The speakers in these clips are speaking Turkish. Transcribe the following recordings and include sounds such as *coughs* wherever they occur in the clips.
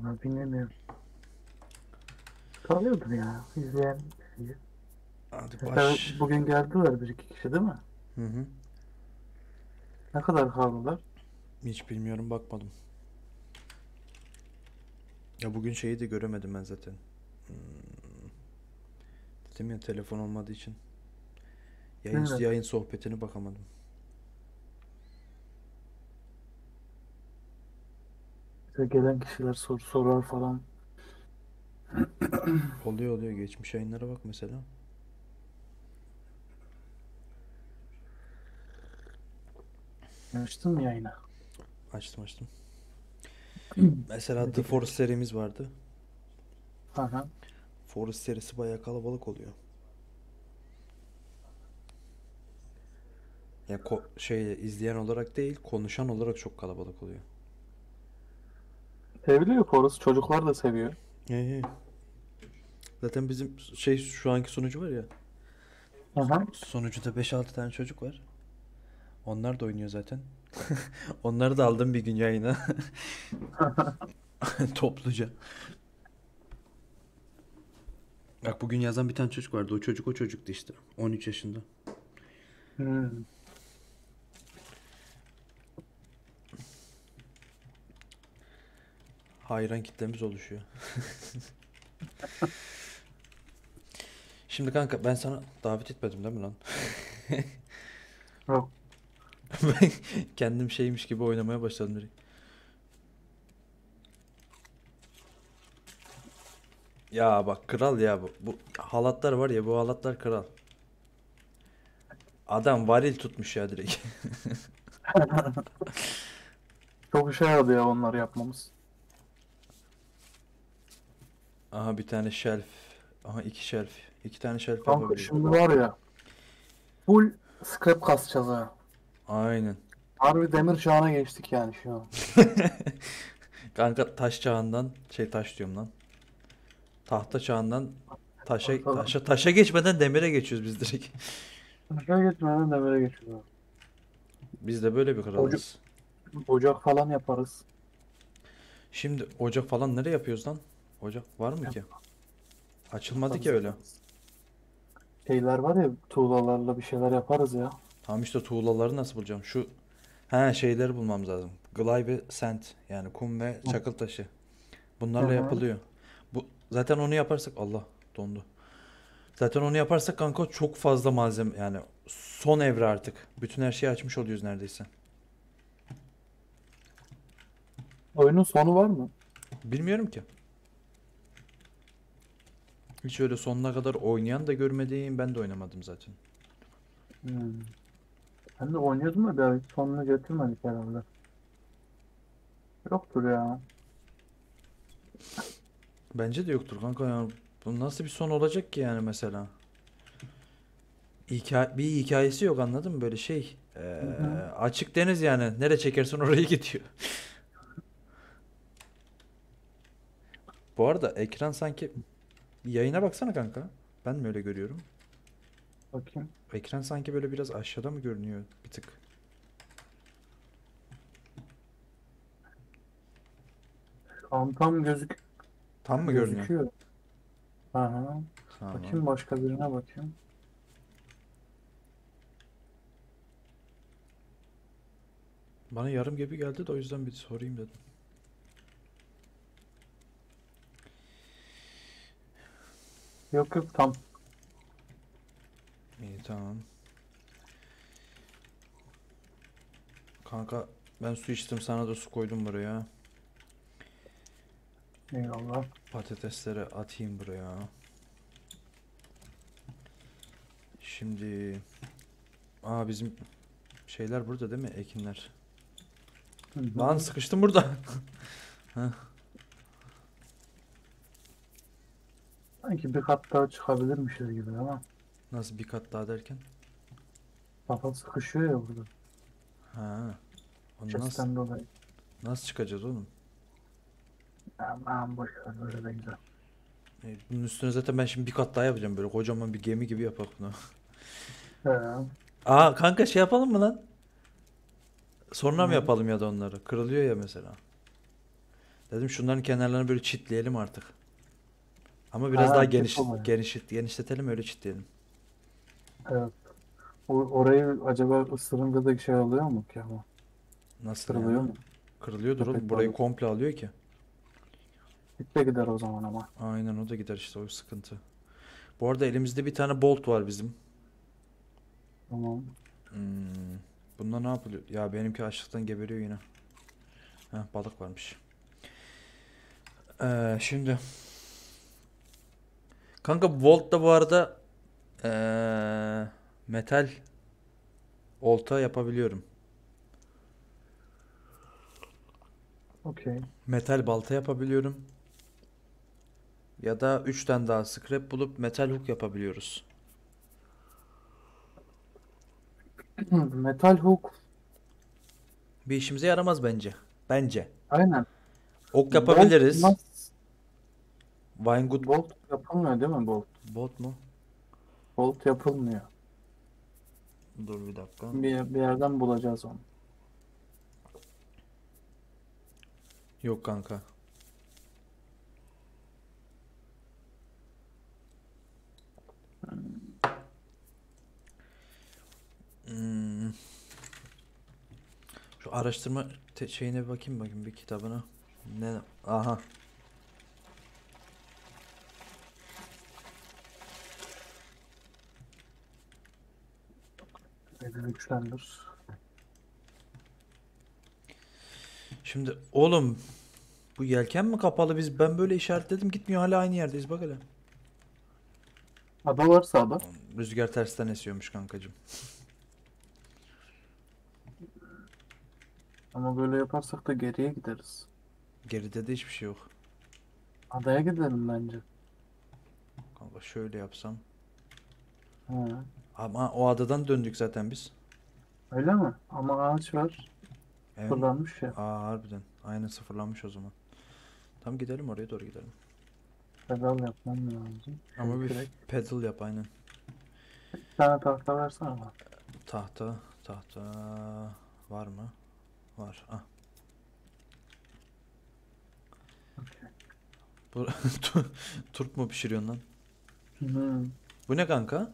Vallahi bilmiyorum. Kalıyordur ya izleyen kişiyi. Hadi Mesela baş. bugün geldiler bir iki kişi değil mi? Hı hı. Ne kadar kaldılar? Hiç bilmiyorum bakmadım. Ya bugün şeyi de göremedim ben zaten. Hmm. Dedim ya telefon olmadığı için. Yayın, Evet. yayın sohbetine bakamadım. Mesela gelen kişiler soru sorar falan. *clears throat* Oluyor oluyor. Geçmiş yayınlara bak mesela. Açtın mı yayını? Açtım açtım. *clears throat* Mesela The. Forest serimiz vardı. Hı. Forest serisi bayağı kalabalık oluyor. Ya ko- şey izleyen olarak değil, konuşan olarak çok kalabalık oluyor. Seviliyor Forrest. Çocuklar da seviyor. He he. Zaten bizim şey şu anki sunucu var ya. Hı. Sunucuda 5-6 tane çocuk var. Onlar da oynuyor zaten. *laughs* Onları da aldım bir gün yayına. *laughs* Topluca. Bak bugün yazan bir tane çocuk vardı. O çocuk o çocuktu işte. 13 yaşında. Hmm. Hayran kitlemiz oluşuyor. Şimdi kanka ben sana davet etmedim değil mi lan? Yok. Ben *laughs* kendim şeymiş gibi oynamaya başladım direkt. Ya bak kral ya bu. Bu halatlar var ya bu halatlar kral. Adam varil tutmuş ya direkt. *laughs* Çok işe yaradı ya onları yapmamız. Aha bir tane shelf. Aha iki shelf. İki tane shelf Kanka yapabiliriz. şimdi var ya. Full scrap kasacağız ha. Aynen. Harbi demir çağına geçtik yani şu an. *laughs* Kanka taş çağından şey taş diyorum lan. Tahta çağından taşa taşa taşa geçmeden demire geçiyoruz biz direkt. Aşağı geçmeden demire geçiyoruz. Biz de böyle bir kralız. Ocak falan yaparız. Şimdi ocak falan nereye yapıyoruz lan? Ocak var mı ki? Açılmadı ki öyle. Şeyler var ya tuğlalarla bir şeyler yaparız ya. Tamam işte tuğlaları nasıl bulacağım? Şu he şeyleri bulmam lazım. Glay ve sand yani kum ve çakıl taşı. Bunlarla Hı hı. yapılıyor. Bu zaten onu yaparsak Allah dondu. Zaten onu yaparsak kanka çok fazla malzeme yani son evre artık. Bütün her şeyi açmış oluyoruz neredeyse. Oyunun sonu var mı? Bilmiyorum ki. Hiç öyle sonuna kadar oynayan da görmediğim ben de oynamadım zaten. Hmm. Ben de oynuyordum da hiç sonunu getirmedik herhalde. Yoktur ya. Bence de yoktur kanka ya. Bu nasıl bir son olacak ki yani mesela? Hikaye, bir hikayesi yok anladın mı? Böyle şey eee, hı. açık deniz yani. Nereye çekersen oraya gidiyor. *laughs* Bu arada ekran sanki yayına baksana kanka. Ben mi öyle görüyorum? Bakayım. Ekran sanki böyle biraz aşağıda mı görünüyor bir tık? Tam tam gözük Tam mı görünüyor? gözüküyor. Aha. Tamam. Bakayım başka birine bakayım. Bana yarım gibi geldi de o yüzden bir sorayım dedim. Yok yok tam. İyi tamam. Kanka ben su içtim sana da su koydum buraya. Eyvallah. Patatesleri atayım buraya. Şimdi Aa bizim şeyler burada değil mi? Ekinler. Lan sıkıştım burada. *laughs* Sanki bir kat daha çıkabilirmişiz gibi ama Nasıl bir kat daha derken? kafa sıkışıyor ya burada. Ha. Onu nasıl Chest'ten dolayı. nasıl çıkacağız oğlum? Aman boş ver böyle de güzel. E, bunun üstüne zaten ben şimdi bir kat daha yapacağım böyle kocaman bir gemi gibi yapak bunu. Aa kanka şey yapalım mı lan? Sonra mı Ne? yapalım ya da onları? Kırılıyor ya mesela. Dedim şunların kenarlarını böyle çitleyelim artık. Ama biraz Ha, daha geniş, oluyor. geniş, genişletelim öyle çitleyelim. Evet. O, orayı acaba ısırınca da şey oluyor mu ki ama? Nasıl Kırılıyor yani? mu? Kırılıyordur oğlum. Köpek Burayı balığı. komple alıyor ki. Gitti gider o zaman ama. Aynen o da gider işte o sıkıntı. Bu arada elimizde bir tane bolt var bizim. Tamam. Hmm. Bunda ne yapılıyor? Ya benimki açlıktan geberiyor yine. Heh, balık varmış. Ee, şimdi. Kanka Volt da bu arada ee, metal olta yapabiliyorum. Okey. Metal balta yapabiliyorum. Ya da 3 tane daha scrap bulup metal hook yapabiliyoruz. *clears throat* Metal hook. Bir işimize yaramaz bence. Bence. Aynen. Ok yapabiliriz. Bolt, Vinewood bolt yapılmıyor değil mi bolt? bot mu? Bolt yapılmıyor. Dur bir dakika. Bir, bir yerden bulacağız onu. Yok kanka. Hmm. Şu araştırma şeyine bir bakayım bakayım bir kitabına. Ne? Aha. Beni güçlendir. Şimdi oğlum bu yelken mi kapalı biz ben böyle işaretledim gitmiyor hala aynı yerdeyiz bak hele. Ada var sağda. Rüzgar tersten esiyormuş kankacığım. Ama böyle yaparsak da geriye gideriz. Geride de hiçbir şey yok. Adaya gidelim bence. Kanka şöyle yapsam. He. Ama o adadan döndük zaten biz. Öyle mi? Ama ağaç var. Evet. Fırlanmış ya. Aa harbiden. Aynen sıfırlanmış o zaman. Tam gidelim oraya doğru gidelim. Pedal yapmam lazım. Ama bir Kürek. pedal yap aynen. Bir tane tahta versene bana. Tahta, tahta var mı? Var. Ah. Okey. Bu *laughs* tu- turp mu pişiriyorsun lan? Hı. Bu ne kanka?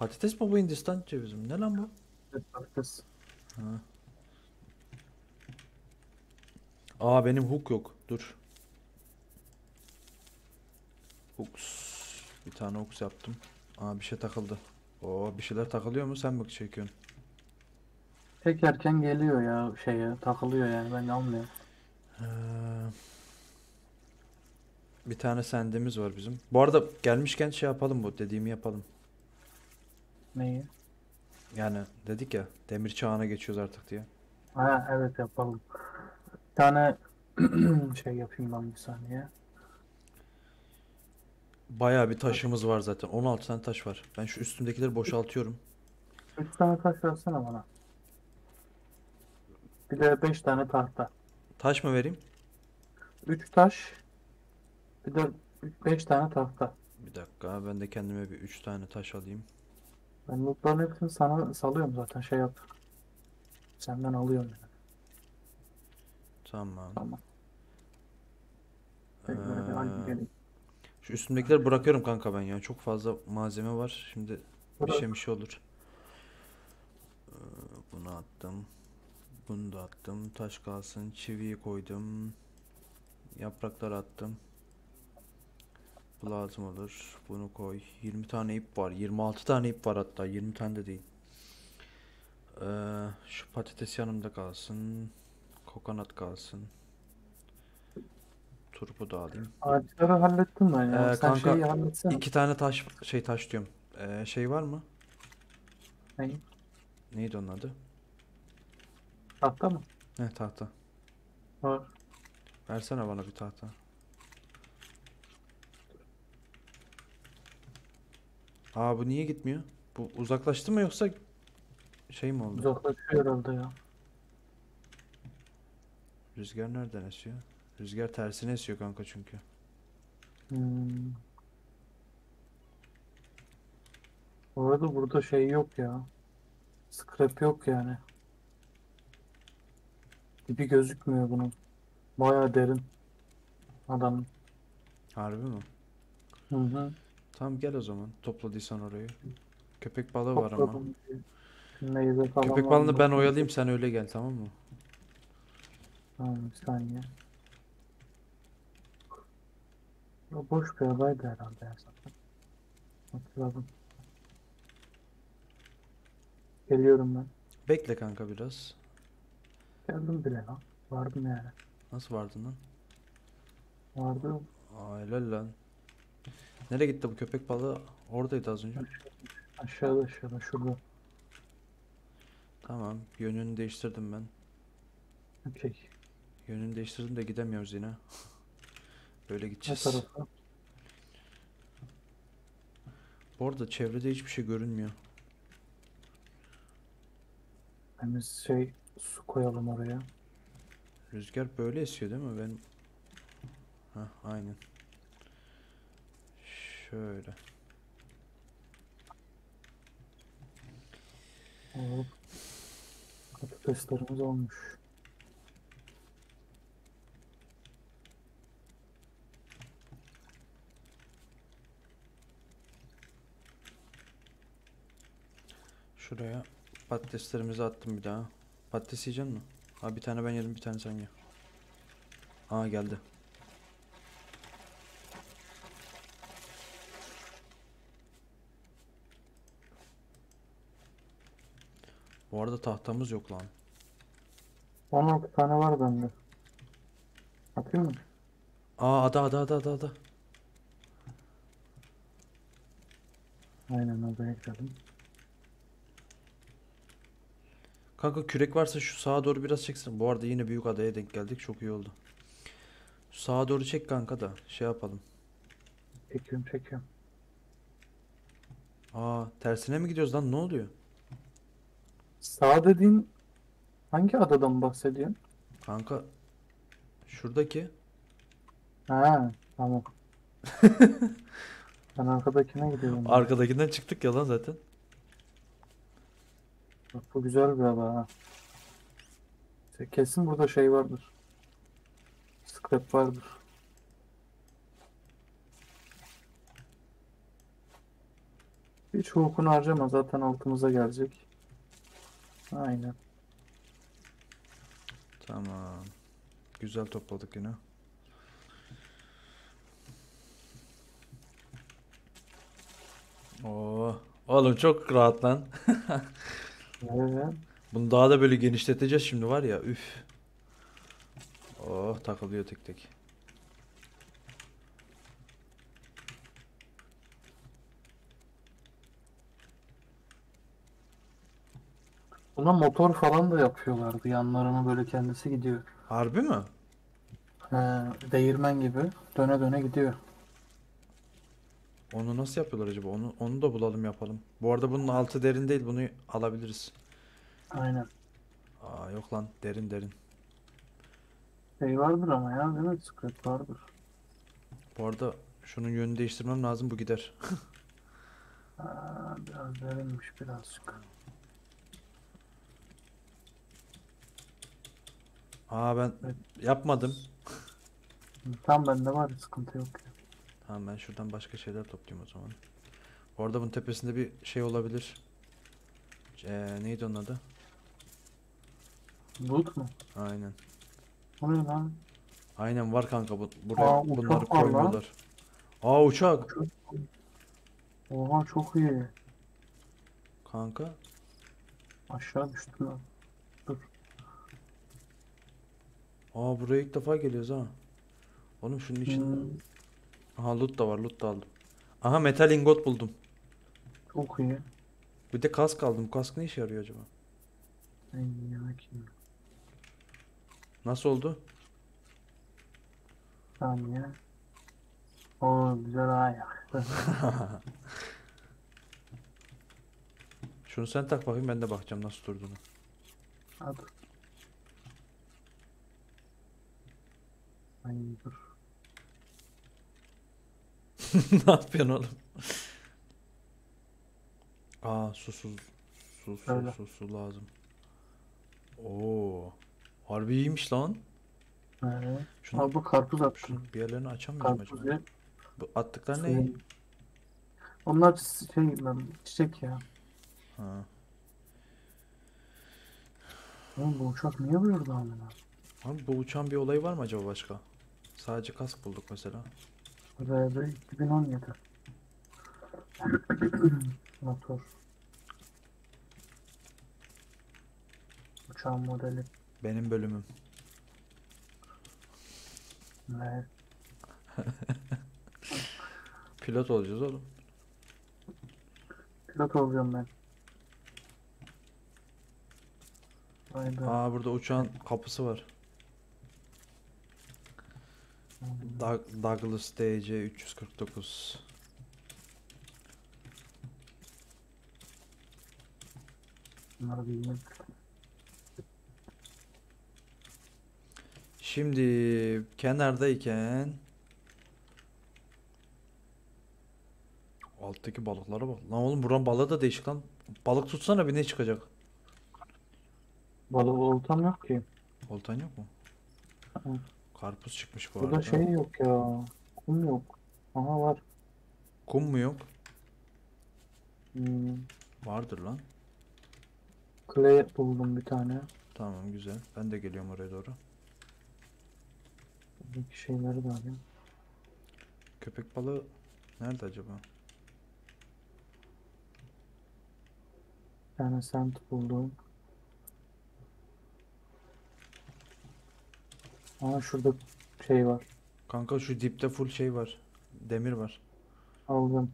Patates mi bu Hindistan cevizi mi? Ne lan bu? Evet, patates. Ha. Aa benim hook yok. Dur. Hooks. Bir tane hooks yaptım. Aa bir şey takıldı. Oo bir şeyler takılıyor mu? Sen mi çekiyorsun? Çekerken geliyor ya şeye takılıyor yani ben almıyorum. Ee, bir tane sendemiz var bizim. Bu arada gelmişken şey yapalım bu dediğimi yapalım. Neyi? Yani dedik ya demir çağına geçiyoruz artık diye. Ha evet yapalım. Bir tane *clears throat* şey yapayım ben bir saniye. Bayağı bir taşımız var zaten. 16 tane taş var. Ben şu üstümdekileri boşaltıyorum. 3 tane taş versene bana. Bir de 5 tane tahta. Taş mı vereyim? 3 taş. Bir de 5 tane tahta. Bir dakika ben de kendime bir 3 tane taş alayım. Ben lootların hepsini sana salıyorum zaten şey yap. Senden alıyorum yani. Tamam. Tamam. Ee, hadi gelin. Şu üstümdekileri bırakıyorum kanka ben ya. Çok fazla malzeme var. Şimdi bir Bırak. şey bir şey olur. Ee, Bunu attım. Bunu da attım. Taş kalsın. Çiviyi koydum. Yapraklar attım. Bu lazım olur. Bunu koy. 20 tane ip var. 26 tane ip var hatta. 20 tane de değil. Ee, şu patates yanımda kalsın. Kokonat kalsın. Turpu da alayım. Ağaçları hallettim ben ya. Ee, Sen kanka, şeyi halletsene. İki tane taş şey taş diyorum. Ee, şey var mı? Neyi? Neydi onun adı? Tahta mı? Ne tahta. Var. Versene bana bir tahta. Aa bu niye gitmiyor? Bu uzaklaştı mı yoksa şey mi oldu? Uzaklaşıyor herhalde ya. Rüzgar nereden esiyor? Rüzgar tersine esiyor kanka çünkü. Hmm. Bu arada burada şey yok ya. Scrap yok yani. Dibi gözükmüyor bunun. Bayağı derin. Adam. Harbi mi? Hı hı. Tamam gel o zaman. Topladıysan orayı. Köpek balığı var ama. Topladım. Meyve falan Köpek var balığını mı? ben oyalayayım sen öyle gel tamam mı? Tamam bir saniye. O boş bir adaydı herhalde ya zaten. Hatırladım. Geliyorum ben. Bekle kanka biraz. Geldim bile lan. Vardım yani. Nasıl vardın lan? Vardı. Aa helal lan. Nereye gitti bu köpek balığı? Oradaydı az önce. Aşağıda aşağıda şurada. Tamam. Yönünü değiştirdim ben. Okey. Yönünü değiştirdim de gidemiyoruz yine. *laughs* Böyle Ne gideceğiz. tarafa? Bu arada çevrede hiçbir şey görünmüyor. Temiz şey su koyalım oraya. Rüzgar böyle esiyor değil mi? Ben Hah aynen. Şöyle. Hop. Patateslerimiz olmuş. Şuraya patateslerimizi attım bir daha. Patates yiyecek misin? Ha bir tane ben yedim bir tane sen ye. Aa geldi. Bu arada tahtamız yok lan. 16 tane var bende. Atayım mı? Aa ada ada ada ada ada. Aynen oraya gidelim. Kanka kürek varsa şu sağa doğru biraz çeksin. Bu arada yine büyük adaya denk geldik. Çok iyi oldu. Şu sağa doğru çek kanka da şey yapalım. Çekiyorum çekiyorum. Aa tersine mi gidiyoruz lan? Ne oluyor? Sağ dediğin hangi adadan bahsediyorsun? Kanka şuradaki Ha tamam. *laughs* Ben arkadakine gidiyorum. arkadakinden çıktık ya lan zaten. Bak bu güzel bir ada ha. Kesin burada şey vardır. Scrap vardır. Hiç hukukunu harcama zaten altımıza gelecek. Aynen. Tamam. Güzel topladık yine. Oo. Oğlum çok rahat lan. Ee, Bunu daha da böyle genişleteceğiz şimdi var ya. Üf. Oh takılıyor tek tek. Buna motor falan da yapıyorlardı. Yanlarına böyle kendisi gidiyor. Harbi mi? He, değirmen gibi döne döne gidiyor. Onu nasıl yapıyorlar acaba? Onu onu da bulalım yapalım. Bu arada bunun altı derin değil. Bunu alabiliriz. Aynen. Aa yok lan derin derin. Şey vardır ama ya değil mi? Scrap vardır. Bu arada şunun yönünü değiştirmem lazım bu gider. *laughs* Aa, biraz derinmiş birazcık. Aa ben yapmadım. Tam bende var sıkıntı yok. ya. Tamam ben şuradan başka şeyler toplayayım o zaman. Bu arada bunun tepesinde bir şey olabilir. Ee, neydi onun adı? Bulut mu? Aynen. O ne lan? Aynen var kanka bu buraya Aa, uçak bunları var lan. koymuyorlar. Aa uçak. Oha çok iyi. Kanka. Aşağı düştüm lan. Aa buraya ilk defa geliyoruz ha. Oğlum şunun içinde. Hmm, Aha loot da var loot da aldım. Aha metal ingot buldum. çok iyi. Bir de kask aldım. Kask ne işe yarıyor acaba? En iyi yemek. Nasıl oldu? Saniye. Oo güzel ayak. *laughs* Şunu sen tak bakayım ben de bakacağım nasıl durduğunu. Hadi. Ay dur. *laughs* ne yapıyorsun oğlum? Aa susuz su su Öyle. su su lazım. Oo. Harbi iyiymiş lan. Evet. Şunu, Abi bu karpuz attım. şunu bir yerlerini açamıyorum Karpuz acaba. ye. Bu attıklar ne? Suyun- Onlar şey lan çiçek ya. Ha. Oğlum bu uçak niye buyurdu amına? Abi bu uçan bir olayı var mı acaba başka? Sadece kask bulduk mesela. RB 2017. *clears throat* Motor. Uçağın modeli. Benim bölümüm. Ne? *laughs* Pilot olacağız oğlum. Pilot olacağım ben. Haydi. Aa burada uçağın kapısı var. Doug- Douglas DC 349. Bunları bilmek. Şimdi kenardayken alttaki balıklara bak. Lan oğlum buranın balığı da değişik lan. Balık tutsana bir ne çıkacak? Balık oltam yok ki. Oltan yok mu? Hı. Karpuz çıkmış bu Burada arada. şey yok ya. Kum yok. Aha var. Kum mu yok? Hmm. Vardır lan. Clay buldum bir tane. Tamam güzel. Ben de geliyorum oraya doğru. Buradaki şeyleri de alayım. Köpek balığı nerede acaba? Bir tane sand buldum. Aa şurada şey var. Kanka şu dipte full şey var. Demir var. Aldım.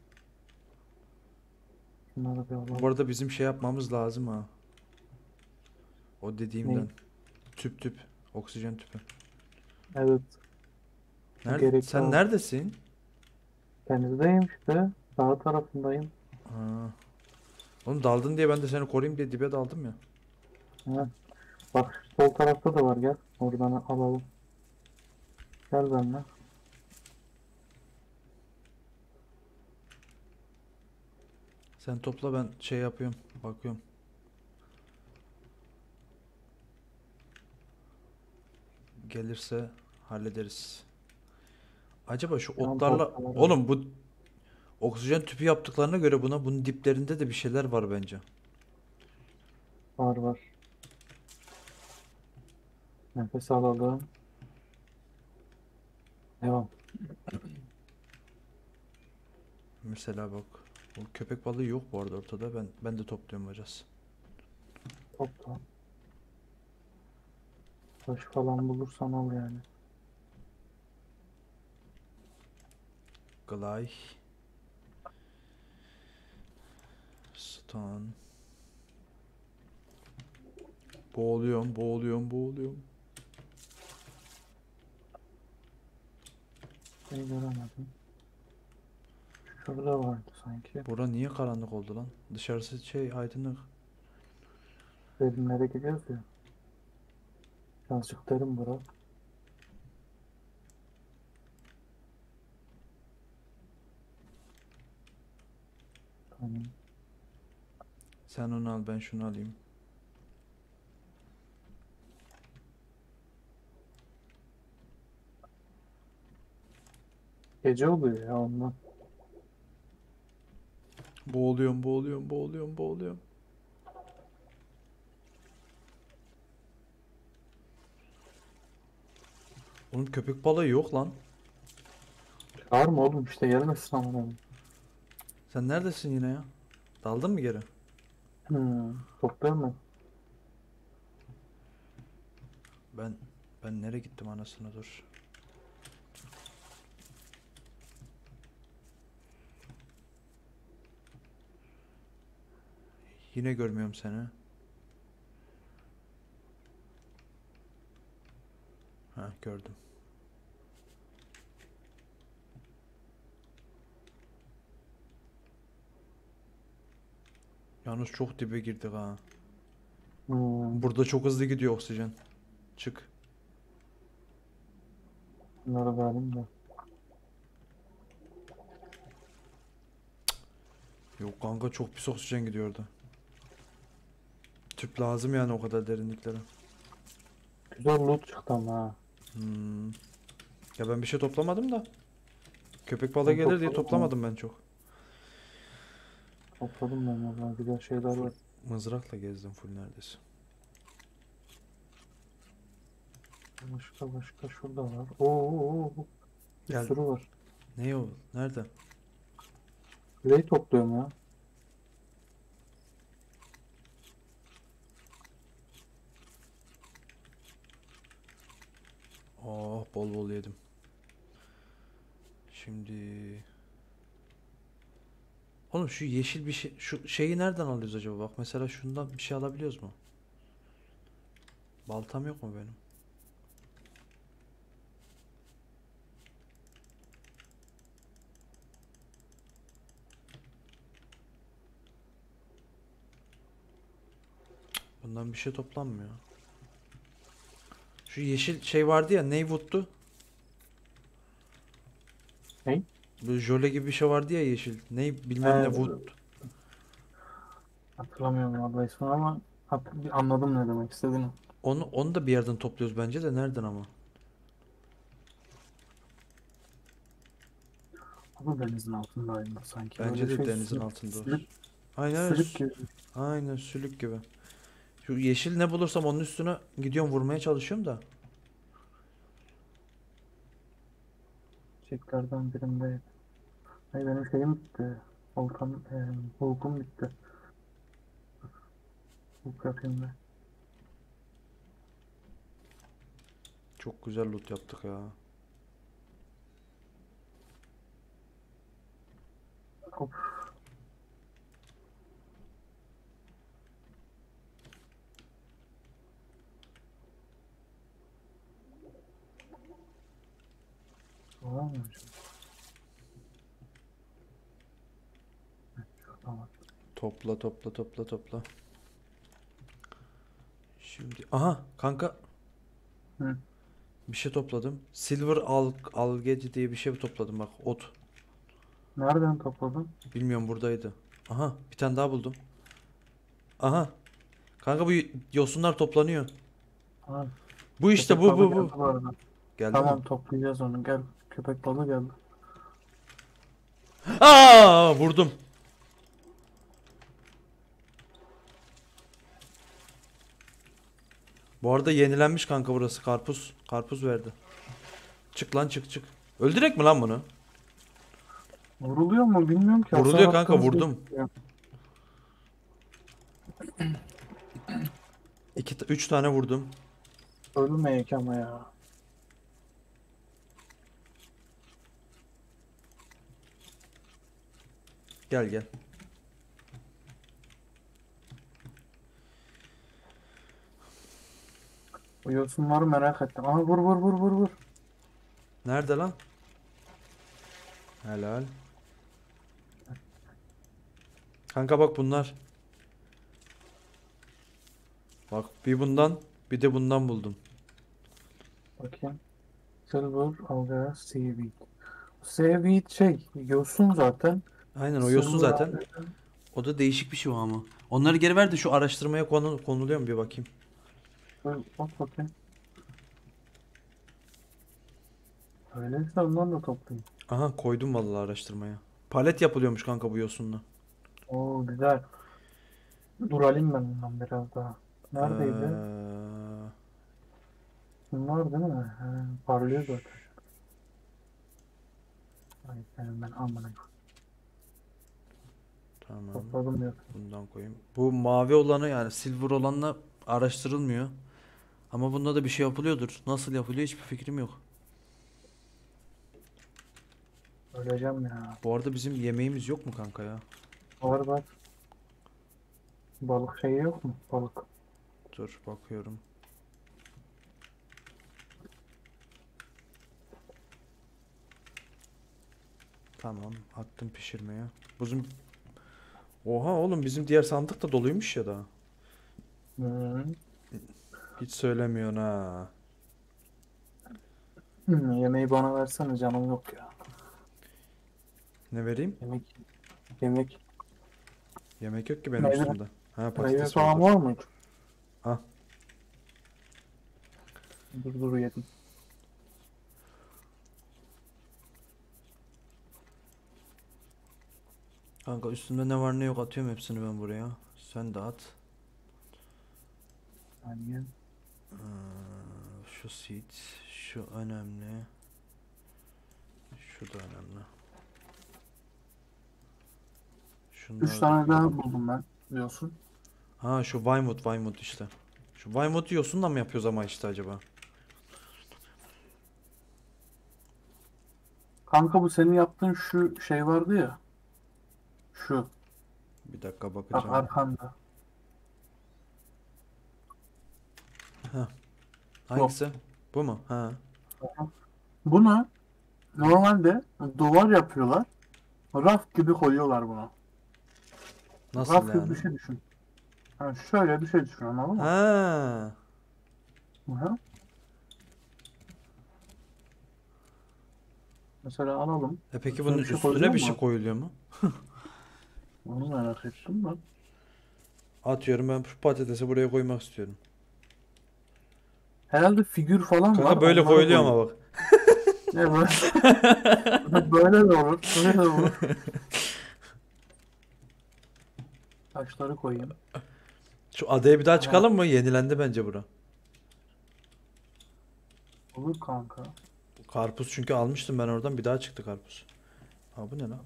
Şunları bir alalım. Bu arada bizim şey yapmamız lazım ha. O dediğimden. Tüp tüp. Oksijen tüpü. Evet. Nerede? Gerek Sen var. neredesin? Denizdeyim işte. Sağ tarafındayım. Ha. Oğlum daldın diye ben de seni koruyayım diye dibe daldım ya. Ha. Bak sol tarafta da var gel. Oradan alalım. Gel benimle. Sen topla ben şey yapıyorum. Bakıyorum. Gelirse hallederiz. Acaba şu Tamam, otlarla oğlum bu oksijen tüpü yaptıklarına göre buna bunun diplerinde de bir şeyler var bence. Var var. Nefes alalım. Devam. Mesela bak. O köpek balığı yok bu arada ortada. Ben ben de topluyorum biraz. Topla. Taş falan bulursan al yani. Glay. Stun. Boğuluyorum, boğuluyorum, boğuluyorum. Şey göremedim. Şurada vardı sanki. Bura niye karanlık oldu lan? Dışarısı şey aydınlık. Derinlere gidiyoruz ya. Birazcık derin bura. Tamam. Sen onu al, ben şunu alayım. Gece oluyor ya ondan. Boğuluyorum, boğuluyorum, boğuluyorum, boğuluyorum. Oğlum köpek balığı yok lan. Çağırma oğlum işte gelmesin amına. Sen neredesin yine ya? Daldın mı geri? Hmm. Topluyorum ben. Ben ben nereye gittim anasını dur. Yine görmüyorum seni. Ha gördüm. Yalnız çok dibe girdik ha. Hmm. Burada çok hızlı gidiyor oksijen. Çık. Bunları verdim de. Yok kanka çok pis oksijen gidiyordu. Tüp lazım yani o kadar derinliklere. Güzel loot çıktı ama ha. Hmm. Ya ben bir şey toplamadım da. Köpek balığı Ben gelir diye topladım toplamadım ben çok. Topladım ben vallahi güzel şeyler var. Mızrakla gezdim full neredeyse. Başka başka şurada var. Oo, oo, oo. Bir Gel. sürü var. Ne o? Nerede? Birey topluyorum ya. Oh bol bol yedim. Şimdi Oğlum şu yeşil bir şey şu şeyi nereden alıyoruz acaba? Bak mesela şundan bir şey alabiliyoruz mu? Baltam yok mu benim? Bundan bir şey toplanmıyor. Şu yeşil şey vardı ya Neywood'tu. Ney? Böyle jöle gibi bir şey vardı ya yeşil. Ney bilmem ne He, wood. Hatırlamıyorum vallahi ismini ama hat- anladım ne demek istediğini. Onu, onu da bir yerden topluyoruz bence de nereden ama? Da denizin altındaydı sanki. Bence de şey, denizin altında. o. Aynen sülük sü- gibi. Aynen sülük gibi. Şu yeşil ne bulursam onun üstüne gidiyorum vurmaya çalışıyorum da. Çiçeklerden birinde. Ay benim şeyim bitti. Volkan, e, hulkum bitti. Hulk yapayım da. Çok güzel loot yaptık ya. Hop. Topla topla topla topla. Şimdi aha kanka Hı. bir şey topladım. Silver al algeci diye bir şey topladım bak ot. Nereden topladın? Bilmiyorum buradaydı. Aha bir tane daha buldum. Aha. Kanka bu yosunlar toplanıyor. Ha, Bu işte bu bu bu. bu. Geldi Tamam mi? toplayacağız onu. Gel. Köpek balığı geldi. Aa vurdum. Bu arada yenilenmiş kanka burası karpuz. Karpuz verdi. Çık lan çık çık. Öldürek mi lan bunu? Vuruluyor mu bilmiyorum ki. Vuruluyor kanka, vurdum. İki, üç tane vurdum. Ölmeyek ama ya. Gel gel. Bu yosunları merak ettim. Aha vur vur vur vur vur. Nerede lan? Helal. Kanka bak bunlar. Bak bir bundan bir de bundan buldum. Bakayım. Silver, alga, seaweed. Seaweed şey, yosun zaten. Aynen o yosun zaten. O da değişik bir şey o ama. Onları geri ver de şu araştırmaya konu konuluyor mu bir bakayım. Dur, Bak bakayım. Öyleyse ondan da toplayayım. Aha koydum vallahi araştırmaya. Palet yapılıyormuş kanka bu yosunla. Oo güzel. Dur alayım ben bundan biraz daha. Neredeydi? Ee, Bunlar değil mi? He, parlıyor zaten. Ay senin ben amına tamam. topladım ya. Bundan koyayım. Bu mavi olanı yani silver olanla araştırılmıyor. Ama bunda da bir şey yapılıyordur. Nasıl yapılıyor hiçbir fikrim yok. Öleceğim ya. Bu arada bizim yemeğimiz yok mu kanka ya? Var var. Balık şeyi yok mu? Balık. Dur bakıyorum. Tamam attım pişirmeye. Bizim Oha oğlum bizim diğer sandık da doluymuş ya da. Hı. Hiç söylemiyorsun ha. Hı, yemeği bana versene canım yok ya. Ne vereyim? Yemek. Yemek. Yemek yok ki benim Meyve- üstümde. Ha Meyve patates falan vardır. var mı? Ha. Dur dur yedim. Kanka üstünde ne var ne yok atıyorum hepsini ben buraya. Sen de at. Saniye. Ee, şu seed, şu önemli. Şu da önemli. Şunlar Üç tane daha buldum ben diyorsun. Ha şu Vinewood, Vinewood işte. Şu Vinewood yosunla mı yapıyoruz ama işte acaba? Kanka bu senin yaptığın şu şey vardı ya. Şu. Bir dakika Bak bakacağım. arkanda. Hangisi? Bu mu? Ha. Bunu normalde duvar yapıyorlar. Raf gibi koyuyorlar bunu. Nasıl Raf gibi yani? bir şey düşün. Ha, şöyle bir şey düşün anladın mı? Ha. Hı. Mesela alalım. E peki bunun bir şey üstüne bir şey koyuluyor mu? *laughs* Onu merak ettim ben. Atıyorum ben şu patatesi buraya koymak istiyorum. Herhalde figür falan var. Kanka böyle koyuluyor koy- ama bak. Evet. *laughs* böyle de olur. Böyle de olur. Taşları koyayım. Şu adaya bir daha çıkalım mı? Yenilendi bence bura. Olur kanka. Karpuz çünkü almıştım ben oradan bir daha çıktı karpuz. Ha bu ne lan?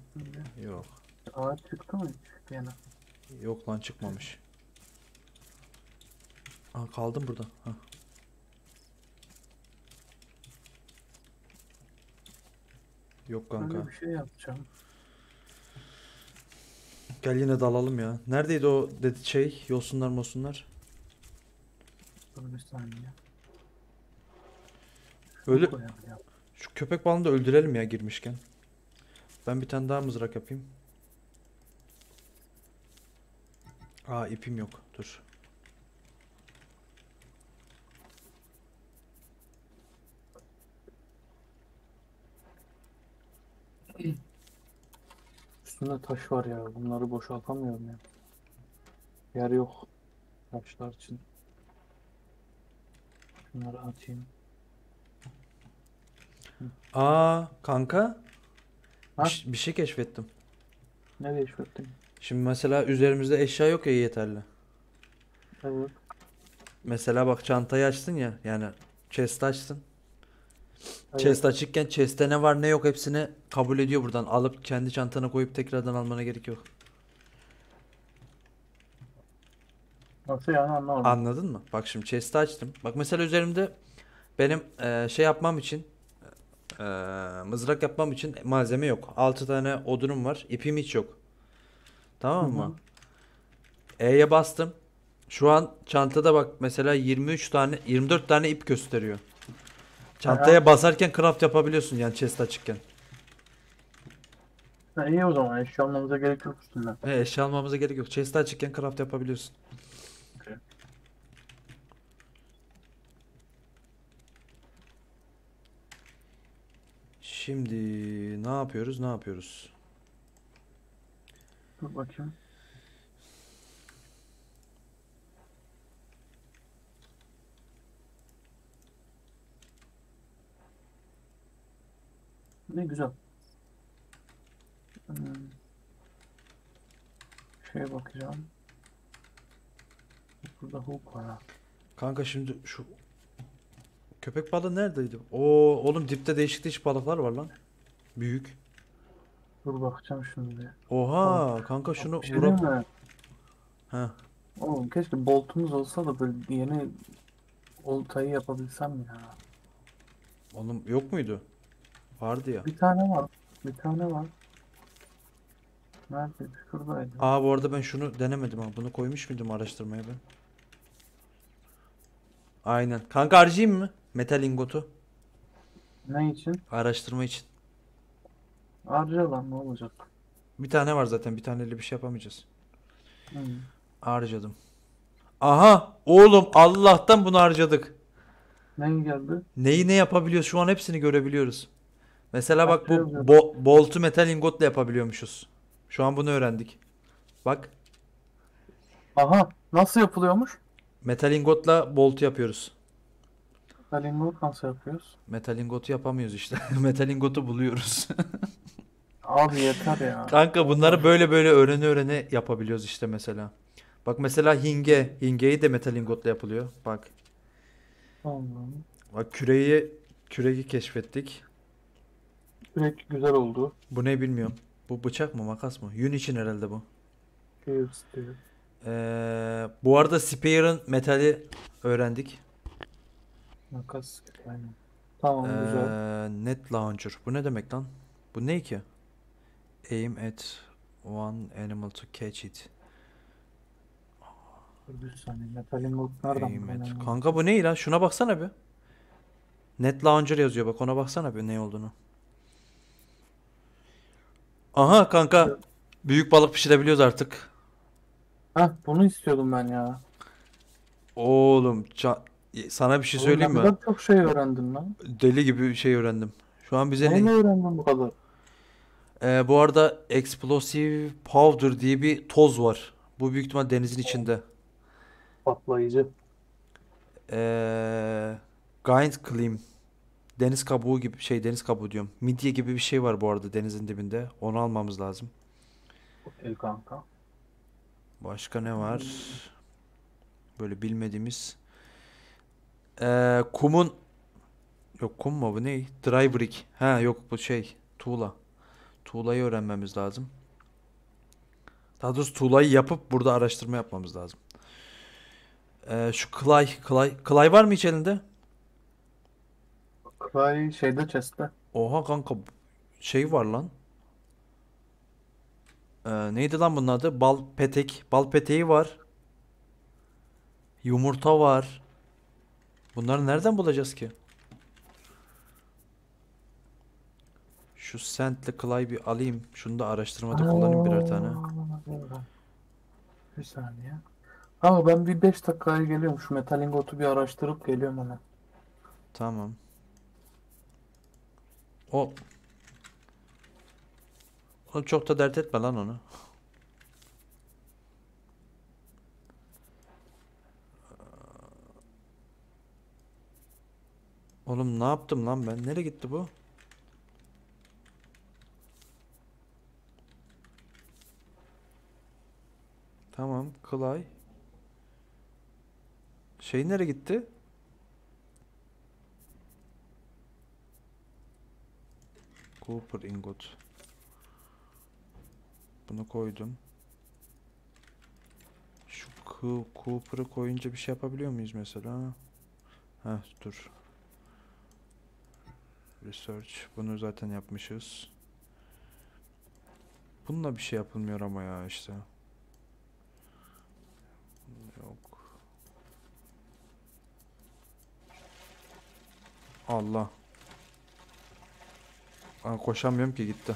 Yok. Ağaç çıktı mı? Çıktı yine. Yok lan çıkmamış. Aa kaldım burada. Ha. Yok kanka. Böyle bir şey yapacağım. Gel yine dalalım ya. Neredeydi o dedi şey yosunlar mosunlar? Dur bir saniye. Öyle şu köpek balığını da öldürelim ya girmişken. Ben bir tane daha mızrak yapayım. Aa ipim yok. Dur. Üstünde taş var ya. Bunları boşaltamıyorum ya. Yer yok. Taşlar için. Şunları atayım. Aa kanka. Ha? Bir, bir şey keşfettim. Ne keşfettin? Şimdi mesela üzerimizde eşya yok ya yeterli. Evet. Mesela bak çantayı açtın ya yani chest açtın. Evet. Chest açıkken chest'te ne var ne yok hepsini kabul ediyor buradan. Alıp kendi çantana koyup tekrardan almana gerek yok. Nasıl yani anlamadım. Anladın mı? Bak şimdi chest'i açtım. Bak mesela üzerimde benim eee, şey yapmam için eee, mızrak yapmam için malzeme yok. 6 tane odunum var. ipim hiç yok. Tamam mı? E'ye bastım. Şu an çantada bak mesela 23 tane 24 tane ip gösteriyor. Çantaya basarken craft yapabiliyorsun yani chest açıkken. Ha, iyi o zaman eşya almamıza gerek yok üstünden. E, eşya almamıza gerek yok. Chest açıkken craft yapabiliyorsun. Okey. Şimdi ne yapıyoruz? Ne yapıyoruz? Dur bakayım. Ne güzel. Hmm. Şeye bakacağım. Burada hook var ha. Kanka şimdi şu köpek balığı neredeydi? Oo oğlum dipte değişik değişik balıklar var lan. Büyük. Dur bakacağım şimdi. Oha kanka şunu Bir şey mi? ha Oğlum keşke boltumuz olsa da böyle yeni oltayı yapabilsem ya. oğlum yok muydu? Vardı ya. Bir tane var. Bir tane var. Nerede? Şuradaydı. Aa bu arada ben şunu denemedim ha. Bunu koymuş muydum araştırmaya ben? Aynen. Kanka harcayayım mı? Metal ingotu. Ne için? Araştırma için. Harca lan ne olacak? Bir tane var zaten. Bir taneyle bir şey yapamayacağız. Hmm. Harcadım. Aha oğlum Allah'tan bunu harcadık. Ne geldi? Neyi ne yapabiliyoruz? Şu an hepsini görebiliyoruz. Mesela bak bu bo- boltu metal ingotla yapabiliyormuşuz. Şu an bunu öğrendik. Bak Aha nasıl yapılıyormuş? metal ingotla boltu yapıyoruz. Kalingot nasıl yapıyoruz? Metal ingotu yapamıyoruz işte. *laughs* metal ingotu buluyoruz. *laughs* Abi yeter ya. Kanka bunları böyle böyle öğrene öğrene yapabiliyoruz işte mesela. Bak mesela hinge. Hingeyi de metal ingotla yapılıyor. Bak. Tamam. Bak küreyi küreyi keşfettik. Sürekli güzel oldu. Bu ne bilmiyorum. Bu bıçak mı makas mı? Yün için herhalde bu. Ee, bu arada Spear'ın metali öğrendik. Makas. Aynen. Tamam Ee, güzel. net launcher. Bu ne demek lan? Bu ne ki? Aim at one animal to catch it. Bir saniye. Metalin Gold nereden Aim at. Kanka bu ne lan? Şuna baksana bir. Net launcher yazıyor bak ona baksana bir ne olduğunu. Aha kanka. Büyük balık pişirebiliyoruz artık. Heh bunu istiyordum ben ya. Oğlum ça- sana bir şey Oğlum söyleyeyim mi? çok şey öğrendim lan. Deli gibi bir şey öğrendim. Şu an bize Ne ne? öğrendin bu kadar? Ee, bu arada explosive powder diye bir toz var. Bu büyük ihtimal denizin içinde. Patlayıcı. Ee, giant clam. Deniz kabuğu gibi şey deniz kabuğu diyorum. Midye gibi bir şey var bu arada denizin dibinde. Onu almamız lazım. Okey kanka. Başka ne var? Böyle bilmediğimiz. Ee, kumun yok kum mu bu ne? Dry brick. Ha yok bu şey tuğla. Tuğlayı öğrenmemiz lazım. Daha doğrusu tuğlayı yapıp burada araştırma yapmamız lazım. Ee, şu clay, clay, clay var mı hiç elinde? Clay şeyde chest'te. Oha kanka şey var lan. Ee, neydi lan bunun adı? Bal petek. Bal peteği var. Yumurta var. Bunları nereden bulacağız ki? Şu Sentli Clay bir alayım. Şunu da araştırmada kullanayım birer tane. Bir saniye. Ama ben bir 5 dakikaya geliyorum. Şu Metal Ingot'u bir araştırıp geliyorum hemen. Tamam. O Oğlum çok da dert etme lan onu. Oğlum ne yaptım lan ben? Nereye gitti bu? Tamam, Clay. Şey nereye gitti? Cooper ingot. Bunu koydum. Şu Cooper'ı koyunca bir şey yapabiliyor muyuz mesela? Heh dur. Research. Bunu zaten yapmışız. Bununla bir şey yapılmıyor ama ya işte. Yok. Allah. Aa, koşamıyorum ki gitti.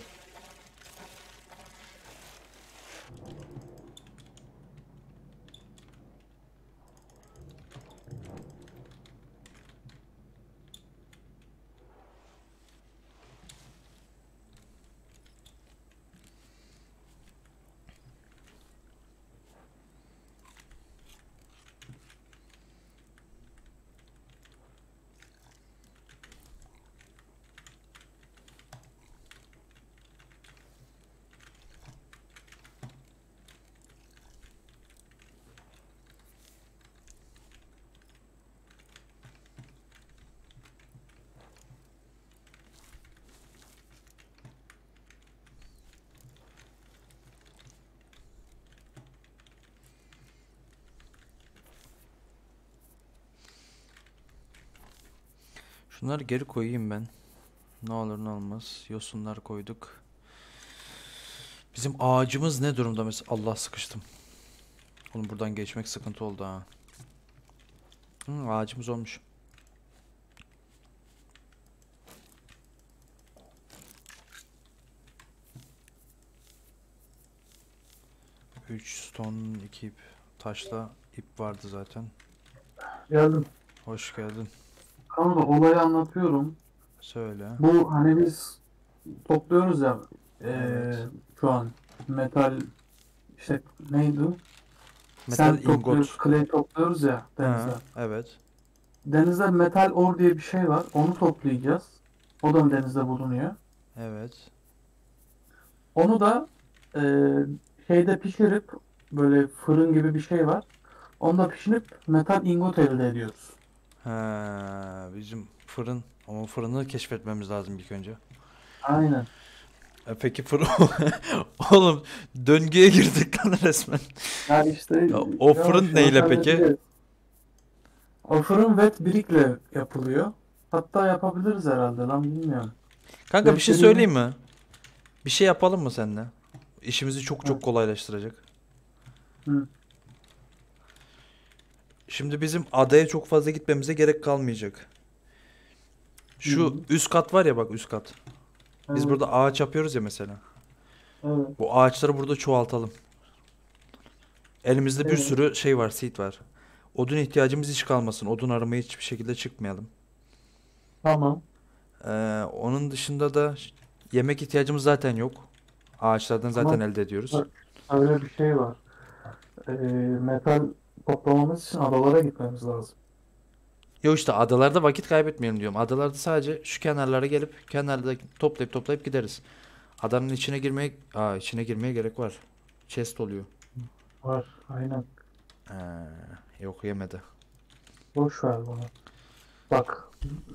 Şunları geri koyayım ben. Ne olur ne olmaz. Yosunlar koyduk. Bizim ağacımız ne durumda mesela? Allah sıkıştım. Oğlum buradan geçmek sıkıntı oldu ha. Hı, ağacımız olmuş. Üç stone, iki ip. Taşla ip vardı zaten. Geldim. Hoş geldin. Kanka olayı anlatıyorum. Söyle. Bu hani biz topluyoruz ya eee, Evet. şu an metal işte neydi? Metal topluyoruz, ingot. clay topluyoruz ya Ha, denizde. evet. Denizde metal ore diye bir şey var. Onu toplayacağız. O da denizde bulunuyor. Evet. Onu da e, şeyde pişirip böyle fırın gibi bir şey var. Onda pişirip metal ingot elde ediyoruz. Ha, bizim fırın. Ama fırını keşfetmemiz lazım ilk önce. Aynen. E peki fırın... *laughs* Oğlum döngüye girdik lan resmen. Yani işte Ya o fırın yavaş neyle peki? halledeceğiz. O fırın wet brick'le yapılıyor. Hatta yapabiliriz herhalde lan bilmiyorum. Kanka bir şey söyleyeyim mi? Bir şey yapalım mı seninle? İşimizi çok çok kolaylaştıracak. Hı. Şimdi bizim adaya çok fazla gitmemize gerek kalmayacak. Şu Hı. üst kat var ya bak üst kat. Biz Evet, burada ağaç yapıyoruz ya mesela. evet. Bu ağaçları burada çoğaltalım. Elimizde bir Evet. sürü şey var, seed var. Odun ihtiyacımız hiç kalmasın. Odun aramaya hiçbir şekilde çıkmayalım. Tamam. Ee, onun dışında da ş- yemek ihtiyacımız zaten yok. Ağaçlardan zaten Ama- elde ediyoruz. Öyle bir şey var. Ee, metal toplamamız için adalara gitmemiz lazım. Yok işte adalarda vakit kaybetmeyelim diyorum. Adalarda sadece şu kenarlara gelip kenarda toplayıp toplayıp gideriz. Adanın içine girmeye, aa içine girmeye gerek var. Chest oluyor. Var. Aynen. Ee, yok yemedi. Boş ver bunu. Bak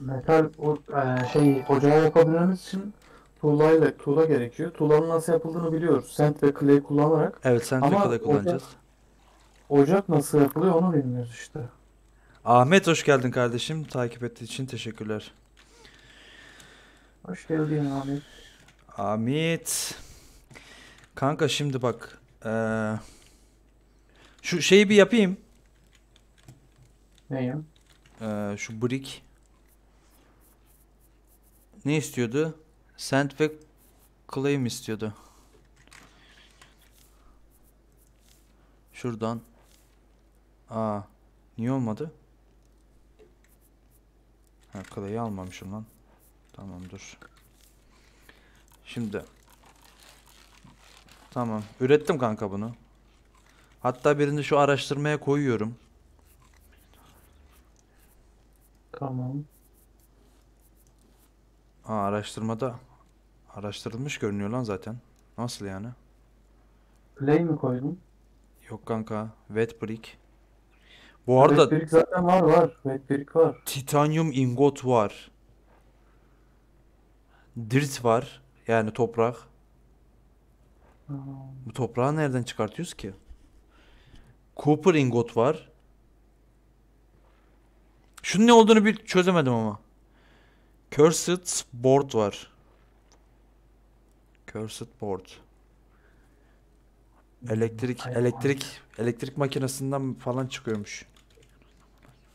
metal o, e, şey ocağı yapabilmemiz için tuğlayla tuğla gerekiyor. Tuğlanın nasıl yapıldığını biliyoruz. Sand ve clay kullanarak. Evet Ama kolay o- kullanacağız. Ocak nasıl yapılıyor onu bilmiyoruz işte. Ahmet hoş geldin kardeşim. Takip ettiğin için teşekkürler. Hoş geldin abi. Ahmet. Kanka şimdi bak. eee, şu şeyi bir yapayım. Neyim? Eee, şu brick. Ne istiyordu? Sand ve clay mi istiyordu? Şuradan. Aa, niye olmadı? Ha, clay'i almamışım lan. Tamam dur. Şimdi. Tamam. Ürettim kanka bunu. Hatta birini şu araştırmaya koyuyorum. Tamam. Aa, araştırmada araştırılmış görünüyor lan zaten. Nasıl yani? Clay mi koydun? Yok kanka. Wet brick. Bu arada brick zaten var var. Brick var. titanyum ingot var. Dirt var. Yani toprak. Aa, Bu toprağı nereden çıkartıyoruz ki? Copper ingot var. Şunun ne olduğunu bir çözemedim ama. Cursed board var. Cursed board. Elektrik, elektrik, elektrik makinesinden falan çıkıyormuş.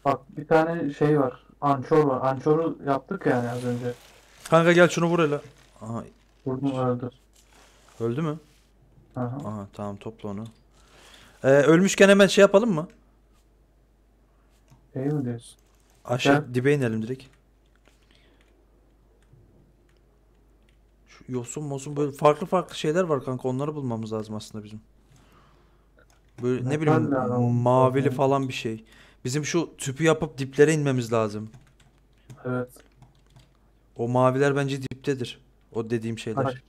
Bak bir tane şey var. Ançor var. Ançoru yaptık yani az önce. Kanka gel şunu vur hele. Aha, Vurdum öldü. öldü mü? Aha. Aha, tamam topla onu. Ee, ölmüşken hemen şey yapalım mı? Şey mi diyorsun? Aşağı dibe inelim direkt. Şu yosun mosun böyle farklı farklı şeyler var kanka onları bulmamız lazım aslında bizim. Böyle ne Ben bileyim mavili falan bir şey. Bizim şu tüpü yapıp diplere inmemiz lazım. Evet. O maviler bence diptedir. O dediğim şeyler.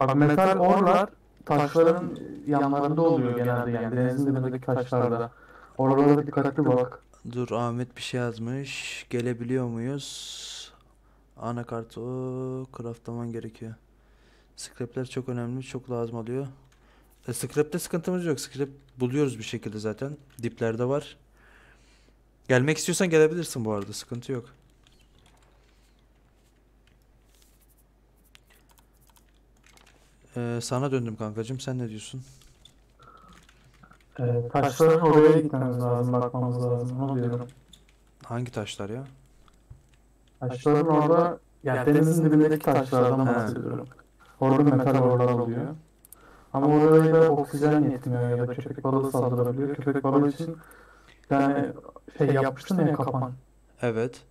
Bak metal orlar taşların yanlarında oluyor genelde yani denizin dibindeki taşlarda. Oralara dikkatli bak. Dur Ahmet bir şey yazmış. Gelebiliyor muyuz? Anakartı o craftlaman gerekiyor. Scrap'ler çok önemli, çok lazım oluyor. E, scrap'te sıkıntımız yok. Scrap buluyoruz bir şekilde zaten. Diplerde var. Gelmek istiyorsan gelebilirsin bu arada. Sıkıntı yok. Ee, sana döndüm kankacığım. Sen ne diyorsun? Ee, taşların oraya gitmemiz lazım, bakmamız lazım. Onu diyorum. Hangi taşlar ya? Taşların orada yani denizin dibindeki taşlardan bahsediyorum. Orada metal oralar oluyor. Ama oraya da oksijen yetmiyor ya da köpek balığı saldırabiliyor. Köpek balığı için tane şey yapmıştın ya kapan. Evet.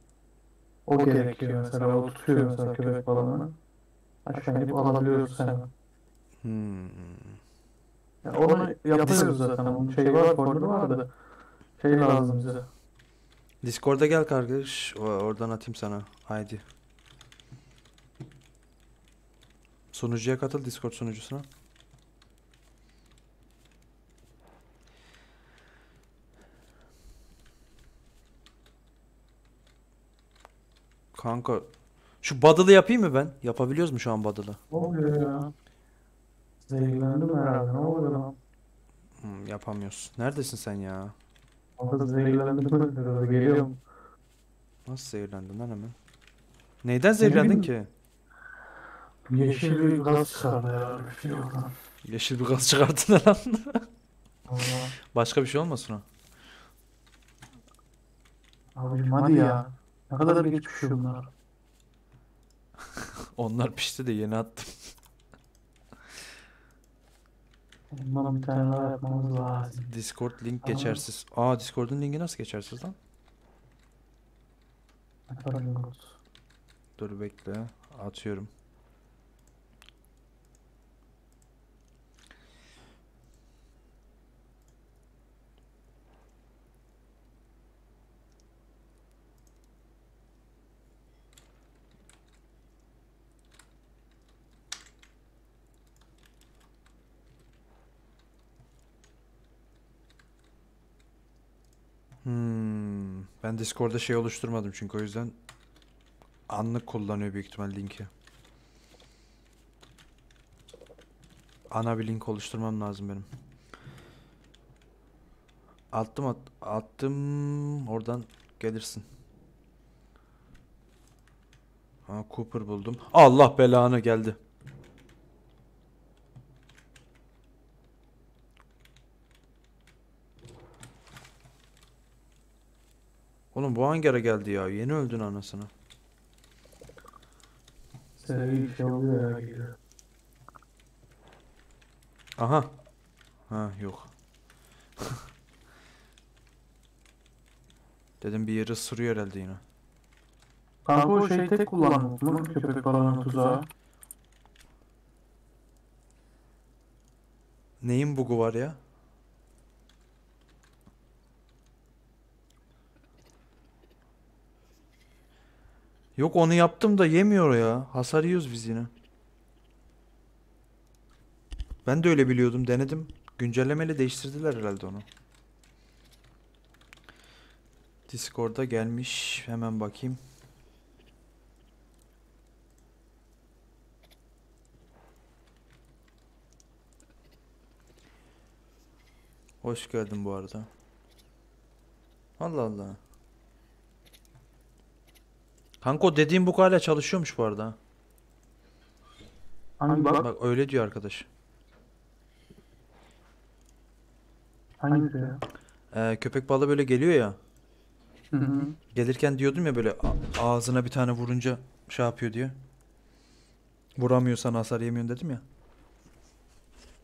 O gerekiyor mesela. O tutuyor mesela köpek balığını. Aşağı inip alabiliyoruz hemen. Hmm. Yani onu yapıyoruz zaten. Onun şeyi var, formülü var da. Şey lazım bize. Discord'a gel kardeş. Oradan atayım sana. Haydi. Sunucuya katıl Discord sunucusuna. Kanka şu badılı yapayım mı ben? Yapabiliyoruz mu şu an badılı? Ne oluyor ya? Zehirlendim herhalde. Ne oluyor lan? Hmm, yapamıyoruz. Neredesin sen ya? Orada zehirlendim. *laughs* Herhalde Geliyorum. Nasıl zehirlendin lan hemen? Neyden zehirlendin ki? Yeşil bir gaz çıkardı herhalde. Bir şey yok lan. Yeşil bir gaz çıkarttın herhalde. Allah. Başka bir şey olmasın o? Abicim hadi ya. Ne kadar geç pişiyor bunlar. *laughs* Onlar pişti de yeni attım. Bundan bir tane daha yapmamız lazım. Discord link Tamam. geçersiz. Aa Discord'un linki nasıl geçersiz lan? Yaparım olsun. Dur bekle. Atıyorum. Ben Discord'da şey oluşturmadım çünkü o yüzden anlık kullanıyor büyük ihtimal linki. Ana bir link oluşturmam lazım benim. Attım at, attım oradan gelirsin. Ha Cooper buldum. Allah belanı geldi. Oğlum bu hangi ara geldi ya? Yeni öldün anasını. Bir şey oluyor ya geliyor. Aha. Ha yok. *laughs* Dedim bir yeri ısırıyor herhalde yine. Kanka o şey tek kullanmak mı? Köpek balığının tuzağı. Neyin bugu var ya? Yok onu yaptım da yemiyor ya. Hasar yiyoruz biz yine. Ben de öyle biliyordum. Denedim. Güncellemeyle değiştirdiler herhalde onu. Discord'a gelmiş. Hemen bakayım. Hoş geldin bu arada. Allah Allah. Kanka o dediğim bu hala çalışıyormuş bu arada. Hangi bak? Bak öyle diyor arkadaş. Hangi ya? Ee, köpek balığı böyle geliyor ya. Hı hı. Gelirken diyordum ya böyle ağzına bir tane vurunca şey yapıyor diye. Vuramıyorsan hasar yemiyorsun dedim ya.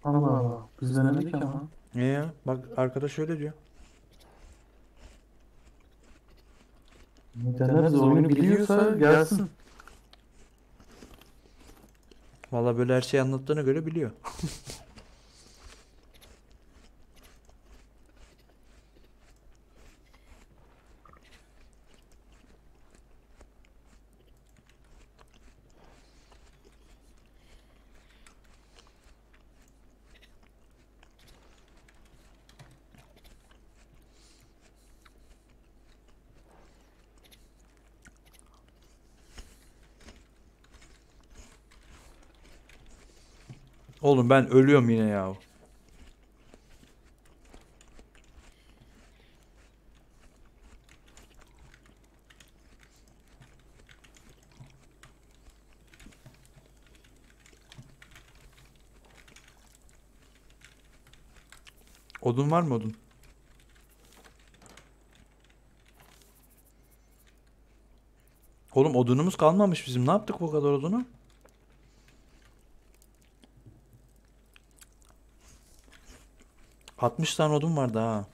Allah Allah. Biz denedik ama. Niye ya? Bak arkadaş öyle diyor. Deneriz oyunu biliyorsa gelsin. Valla böyle her şeyi anlattığına göre biliyor. *laughs* Oğlum ben ölüyorum yine ya. Odun var mı odun? Oğlum odunumuz kalmamış bizim. Ne yaptık bu kadar odunu? Altmış tane odun vardı ha.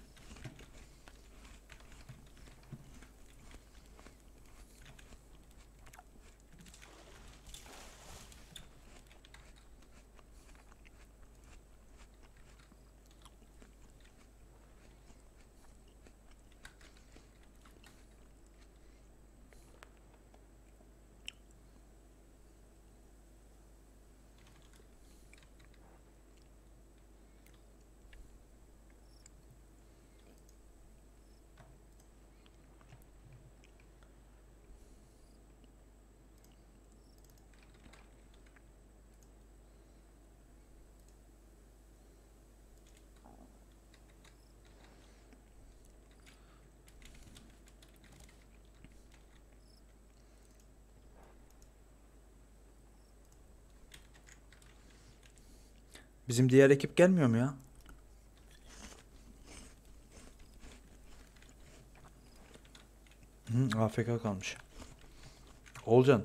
Bizim diğer ekip gelmiyor mu ya? Hı, AFK kalmış. Olcan.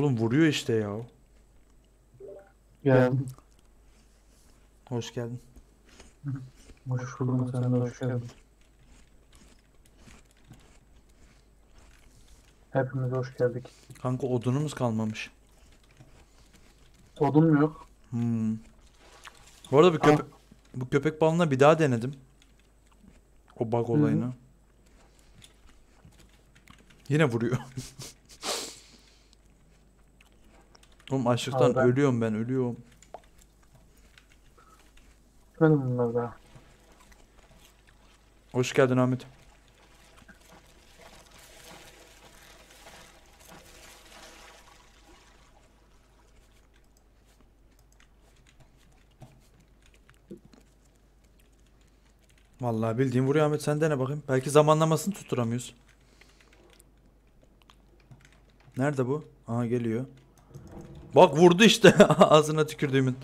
Oğlum vuruyor işte ya. Geldim. Hoş geldin. Hoş buldum. Sen de hoş geldin. Hepimiz hoş geldik. Kanka odunumuz kalmamış. Odun mu yok? Hmm. Bu arada bu Aa. köpek bu köpek balığına bir daha denedim. O bug hı. olayını. Yine vuruyor. *laughs* Oğlum açlıktan Abi ben- ölüyorum ben ölüyorum. Benim bunlar da. Hoş geldin Ahmet. Vallahi bildiğin vuruyor Ahmet sen dene bakayım. Belki zamanlamasını tutturamıyoruz. Nerede bu? Aha geliyor. Bak vurdu işte *laughs* ağzına tükürdüğümün.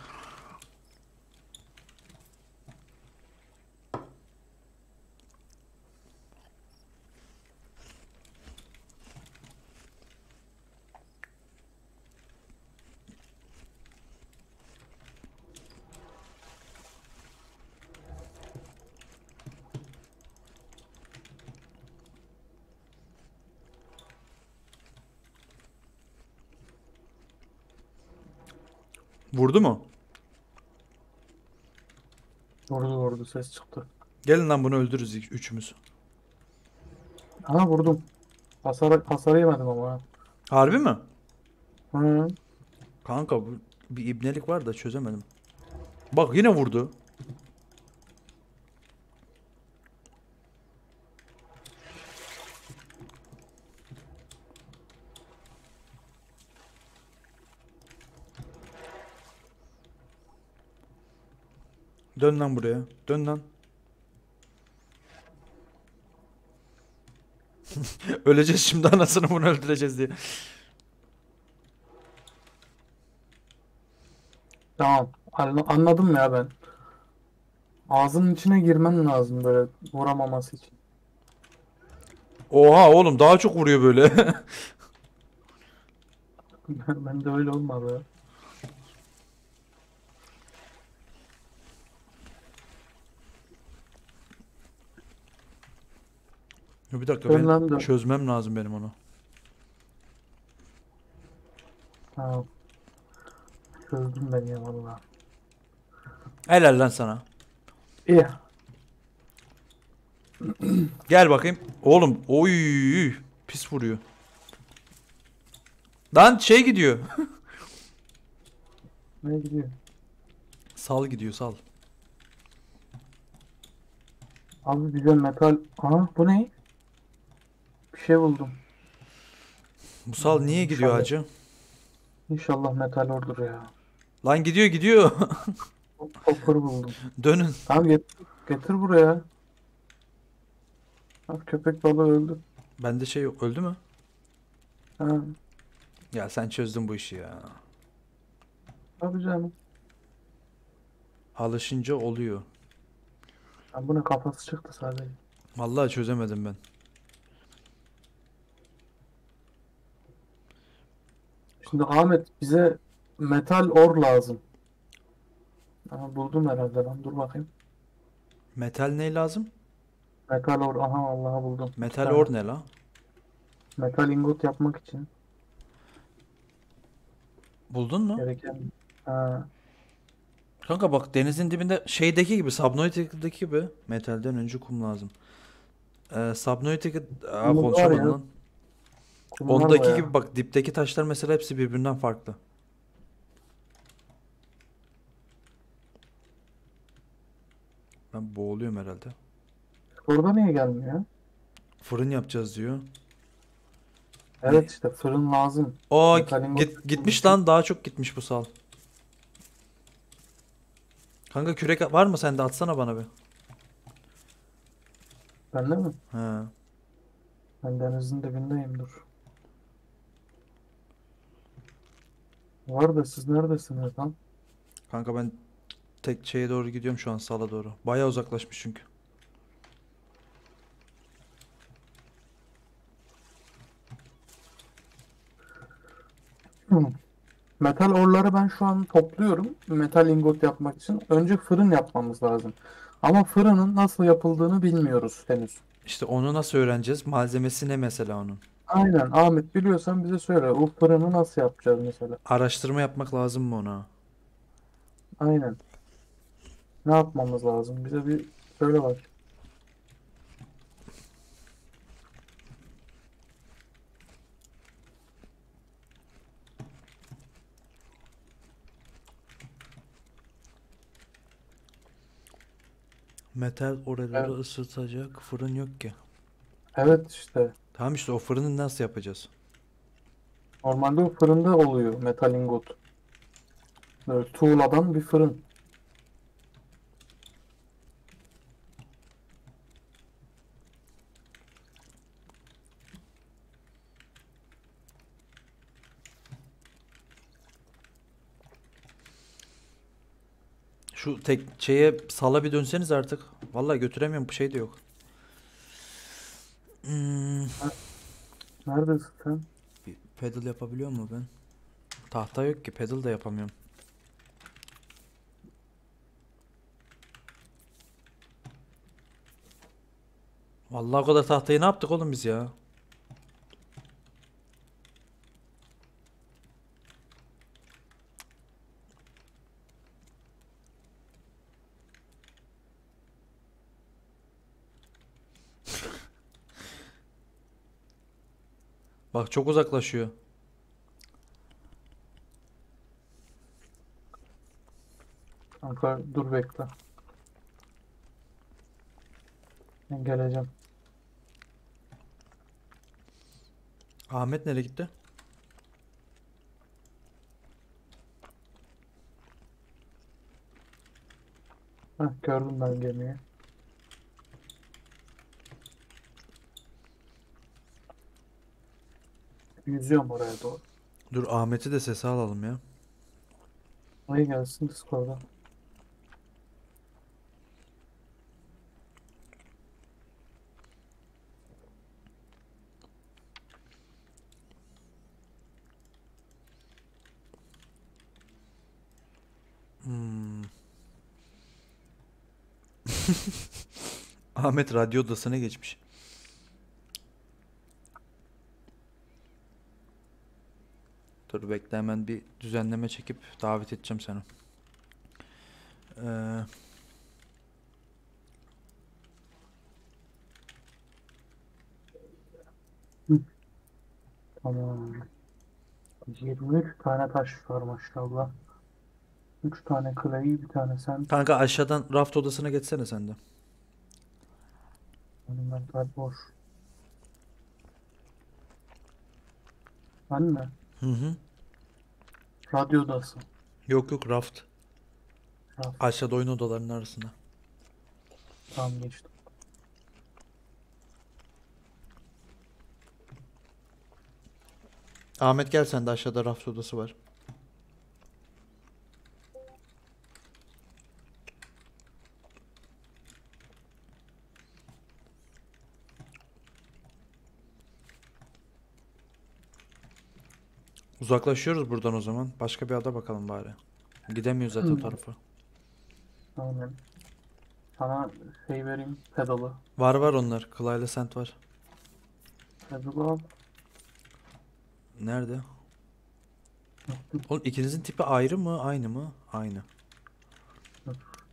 Vurdu mu? Vurdu vurdu ses çıktı. Gelin lan bunu öldürürüz ilk üçümüz. Ha vurdum. Hasar, hasar yemedim ama. ha. Harbi mi? Hı. Kanka bu bir ibnelik var da çözemedim. Bak yine vurdu. Dön lan buraya. Dön lan. *laughs* Öleceğiz şimdi anasını bunu öldüreceğiz diye. Tamam. Anla- Anladım ya ben. Ağzının içine girmen lazım böyle vuramaması için. Oha oğlum daha çok vuruyor böyle. *laughs* *laughs* Ben de öyle olmadı Ya bir dakika Dön ben çözmem lazım benim onu. Tamam. Çözdüm ben ya valla. Helal lan sana. İyi. *clears throat* Gel bakayım. Oğlum oy pis vuruyor. Lan şey gidiyor. *laughs* Ne gidiyor? Sal gidiyor sal. Abi bize metal... Aha bu ne? Bir şey buldum. Bu sal niye gidiyor Şöyle. hacı? İnşallah metal ordur ya. Lan gidiyor gidiyor. Copper buldum. Dönün. Tamam get getir buraya. Bak köpek balığı öldü. Bende şey yok. Öldü mü? Ha, Ya sen çözdün bu işi ya. tabii canım. Alışınca oluyor. Ya bunun kafası çıktı sadece. Vallahi çözemedim ben. Şimdi Ahmet bize metal or lazım. Aha, buldum herhalde ben. Dur bakayım. Metal ne lazım? Metal or. Aha vallahi buldum. Metal or ne la? Metal ingot yapmak için Buldun mu? gereken. Ha, Kanka bak denizin dibinde şeydeki gibi Subnautica'daki gibi metalden önce kum lazım. Ee, Subnautica Aa, Kum var konuşamadım ya. lan. Ondaki gibi bak dipteki taşlar mesela hepsi birbirinden farklı. Ben boğuluyorum herhalde. Orada niye gelmiyor? Fırın yapacağız diyor. Evet işte fırın lazım. O Metalin git, gitmiş lan daha çok gitmiş bu sal. Kanka kürek var mı sende atsana bana bir. Bende mi? He. Ben denizin dibindeyim dur. Var da siz neredesiniz lan? Kanka ben tek şeye doğru gidiyorum şu an sala doğru. Baya uzaklaşmış çünkü. Hı. Metal orları ben şu an topluyorum. Metal ingot yapmak için. Önce fırın yapmamız lazım. Ama fırının nasıl yapıldığını bilmiyoruz henüz. İşte onu nasıl öğreneceğiz? Malzemesi ne mesela onun? Aynen Ahmet biliyorsan bize söyle. O fırını nasıl yapacağız mesela? Araştırma yapmak lazım mı ona? Aynen. Ne yapmamız lazım? Bize bir söyle bak. Metal oraları ısıtacak fırın yok ki. Evet işte. Tamam işte o fırını nasıl yapacağız? Normalde o fırında oluyor metal ingot. Böyle tuğladan bir fırın. Şu tek şeye sala bir dönseniz artık. Vallahi götüremiyorum bu şey de yok. Hmm, Neredesin sen? pedal yapabiliyor mu ben? Tahta yok ki pedal da yapamıyorum. Vallahi o kadar tahtayı ne yaptık oğlum biz ya? Bak çok uzaklaşıyor. Kanka dur bekle. Ben geleceğim. Ahmet nereye gitti? Heh, gördüm ben gemiyi. Yüzüyorum oraya doğru. Dur Ahmet'i de sese alalım ya. Oraya gelsin Discord'a. Hmm. *laughs* Ahmet radyo odasına geçmiş. Dur bekle hemen bir düzenleme çekip davet edeceğim seni. Ee, Tamam. 23 tane taş var maşallah. 3 tane clay, bir tane sen. kanka aşağıdan raft odasına geçsene sen de. Mental boş. Anne, Hı hı. Radyo odası. Yok yok raft. Raft. Aşağıda oyun odalarının arasında. Tamam geçtim. Ahmet gel sen de aşağıda raft odası var. Uzaklaşıyoruz buradan o zaman. Başka bir ada bakalım bari. Gidemiyoruz zaten o tarafa. Aynen. Sana şey vereyim, pedalı. Var var onlar. Clyde Sand var. Pedalı al. Nerede? Oğlum ikinizin tipi ayrı mı? Aynı mı? Aynı.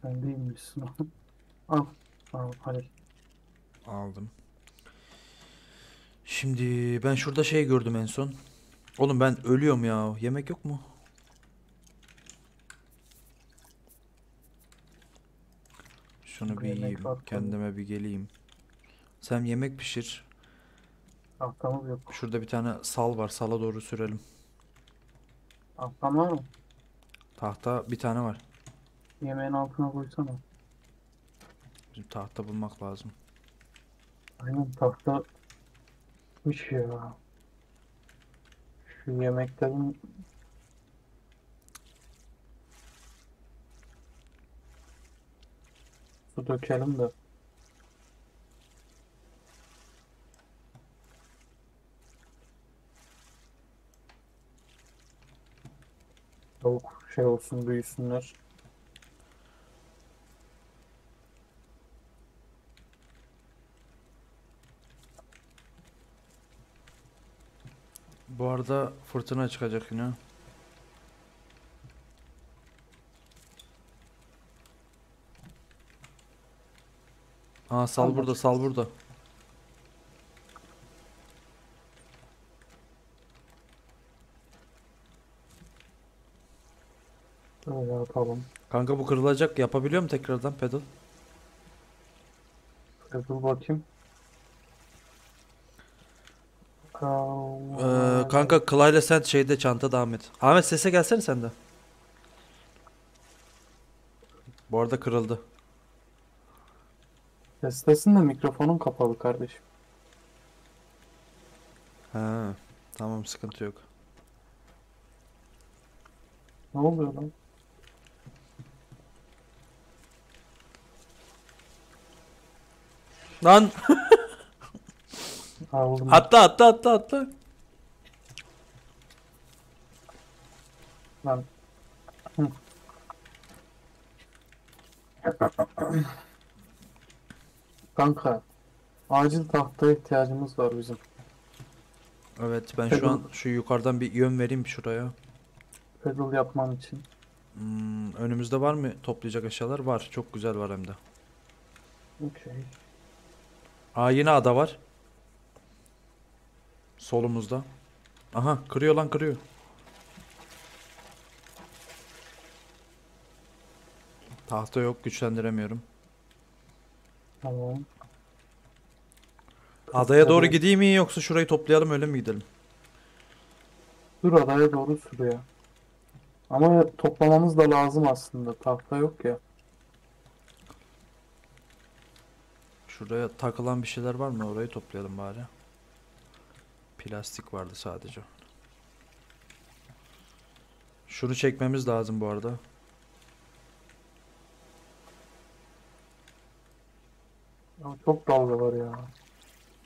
Sen değilmişsin. *laughs* Al. Al, hadi. Aldım. Şimdi ben şurada şey gördüm en son. Oğlum ben ölüyorum ya. Yemek yok mu? Şunu bir yiyeyim. Kendime bir geleyim. Sen yemek pişir. Tahtamız yok. Şurada bir tane sal var. Sala doğru sürelim. Tahtam var mı? Tahta bir tane var. Yemeğin altına koysana. Bizim tahta bulmak lazım. Aynen tahta Miş ya. Şu yemeklerin su dökelim de. Tavuk şey olsun büyüsünler. Bu arada fırtına çıkacak yine. Aa sal Tamam. burada sal burada. Öyle yapalım. Kanka bu kırılacak yapabiliyor mu tekrardan pedal? Dur bakayım. Ee, kanka Clyde'le sen şeyde çantada Ahmet. Ahmet sese gelsene sen de. Bu arada kırıldı. Seslesin de mikrofonun kapalı kardeşim. Ha, tamam sıkıntı yok. Ne oluyor lan? Lan *laughs* Ha oğlum. atla atla atla atla. Lan. Kanka, acil tahtaya ihtiyacımız var bizim. Evet ben şu an şu yukarıdan bir yön vereyim şuraya. Pedal yapman için. Hmm, önümüzde var mı toplayacak eşyalar? Var. Çok güzel var hem de. Okey. Aa yine ada var. Solumuzda. Aha kırıyor lan kırıyor. Tahta yok güçlendiremiyorum. Tamam. Adaya doğru gideyim mi yoksa şurayı toplayalım öyle mi gidelim? Dur adaya doğru sürüyor. Ama toplamamız da lazım aslında. Tahta yok ya. Şuraya takılan bir şeyler var mı? Orayı toplayalım bari. Plastik vardı sadece. Şunu çekmemiz lazım bu arada. Ya çok dalga var ya.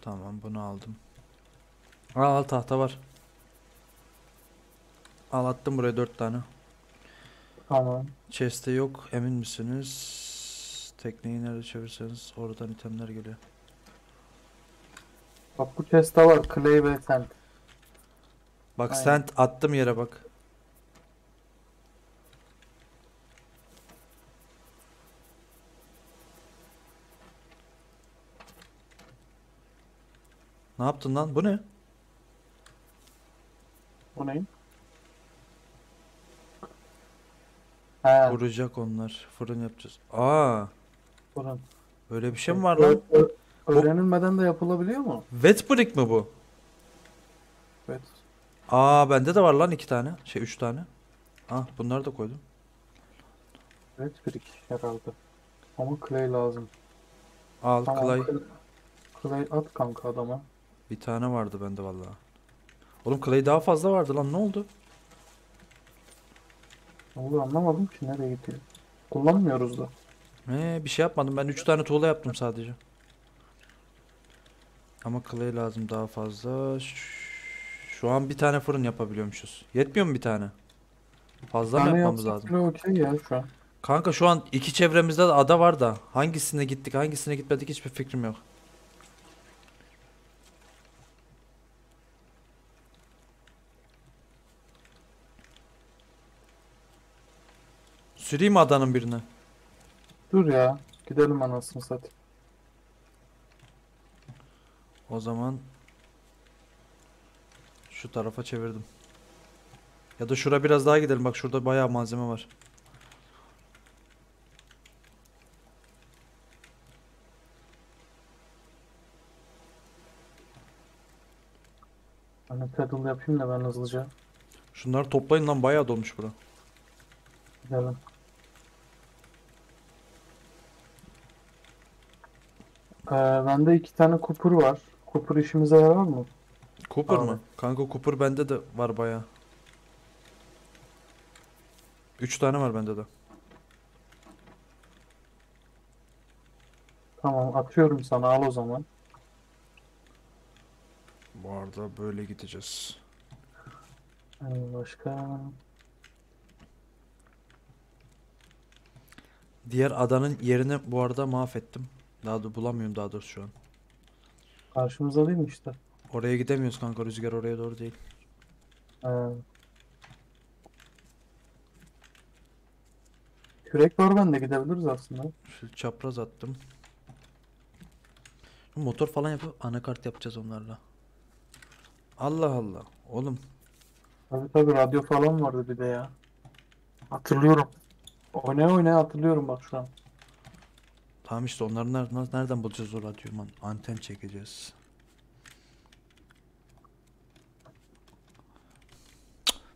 Tamam bunu aldım. Al al tahta var. Al attım buraya dört tane. Tamam. Chest'te yok emin misiniz? Tekneyi nerede çevirseniz oradan itemler geliyor. Bak bu chest'te var. Clay ve sand. Bak Aynen. sent attım yere bak. Ne yaptın lan? Bu ne? Bu ne? He. Vuracak onlar. Fırın yapacağız. Aa, Fırın. öyle bir şey mi var lan? Öğrenilmeden de yapılabiliyor mu? Wet brick mi bu? Evet. Aa, bende de var lan iki tane. Şey üç tane. Ah, bunları da koydum. Evet bir iki herhalde. Ama clay lazım. Al Tamam. clay. cl- Clay at kanka adama. Bir tane vardı bende vallahi. Oğlum clay daha fazla vardı lan ne oldu? Ne oluyor anlamadım ki nereye gidiyor. Kullanmıyoruz da. Ee, bir şey yapmadım. Ben 3 tane tuğla yaptım sadece. Ama clay lazım daha fazla. Şu an bir tane fırın yapabiliyormuşuz. Yetmiyor mu bir tane? Fazla mı yapmamız lazım? okey ya şu an. Kanka şu an iki çevremizde de ada var da hangisine gittik hangisine gitmedik hiçbir fikrim yok. Süreyim adanın birine? Dur ya. Gidelim anasını satayım. O zaman şu tarafa çevirdim. Ya da şura biraz daha gidelim. Bak şurada bayağı malzeme var. Hani pedal yapayım da ben hızlıca. Şunları toplayın lan bayağı dolmuş bura. Gidelim. Ee, bende iki tane kupur var. Kupur işimize yarar mı? Cooper Abi. mı? Kanka Cooper bende de var bayağı. 3 tane var bende de. Tamam atıyorum sana al o zaman. Bu arada böyle gideceğiz. Ee, başka? Diğer adanın yerini bu arada mahvettim. Daha da bulamıyorum daha doğrusu şu an. Karşımıza değil mi işte? Oraya gidemiyoruz kanka rüzgar oraya doğru değil. Ee, kürek var bende gidebiliriz aslında. Şu çapraz attım. Motor falan yapıp anakart yapacağız onlarla. Allah Allah. Oğlum Tabii tabii radyo falan vardı bir de ya. Hatırlıyorum. Oynaya oynaya hatırlıyorum bak şu an. Tamam işte onları ner- nereden bulacağız o radyoyu? Man- Anten çekeceğiz.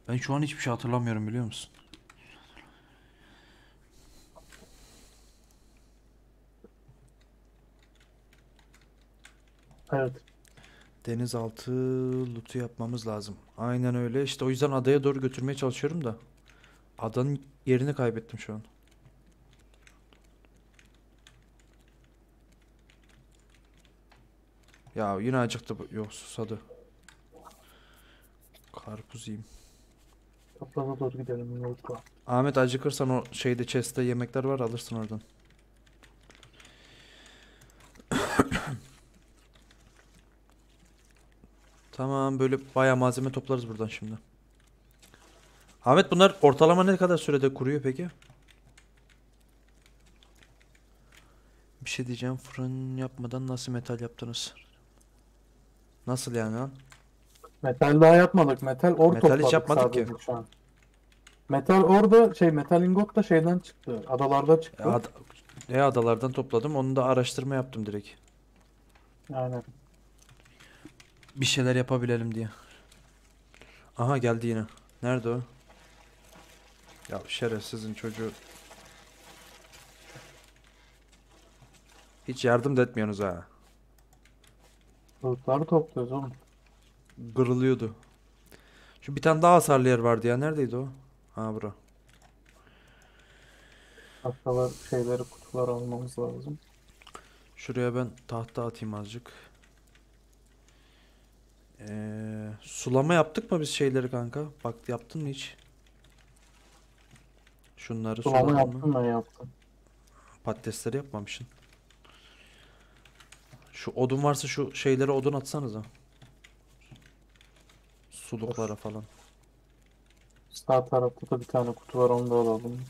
Ben şu an hiçbir şey hatırlamıyorum biliyor musun? Evet. Denizaltı loot'u yapmamız lazım. Aynen öyle. İşte o yüzden adaya doğru götürmeye çalışıyorum da. Adanın yerini kaybettim şu an. Ya yine acıktı bu. Yok susadı. Karpuz yiyeyim. Toprağa doğru gidelim. Yolda. Ahmet acıkırsan o şeyde chest'te yemekler var alırsın oradan. *coughs* Tamam böyle bayağı malzeme toplarız buradan şimdi. Ahmet bunlar ortalama ne kadar sürede kuruyor peki? Bir şey diyeceğim fırın yapmadan nasıl metal yaptınız? Nasıl yani lan? Metal daha yapmadık. Metal or Metal hiç topladık yapmadık ki. şu an. Metal orada şey metal ingot da şeyden çıktı. Adalarda çıktı. E, ad- e, adalardan topladım onu da araştırma yaptım direkt. Aynen. Bir şeyler yapabilelim diye. Aha geldi yine. Nerede o? Ya şerefsizin çocuğu. Hiç yardım da etmiyorsunuz ha. Balıkları topluyoruz oğlum. Kırılıyordu. Şu bir tane daha hasarlı yer vardı ya. Neredeydi o? Ha bura. Tahtalar şeyleri kutular almamız lazım. Şuraya ben tahta atayım azıcık. Ee, sulama yaptık mı biz şeyleri kanka? Bak yaptın mı hiç? Şunları Sulama suladın mı? yaptım ben yaptım. Patatesleri yapmamışsın. Şu odun varsa şu şeylere odun atsanıza. Suluklara falan. Sağ tarafta da bir tane kutu var onu da alalım.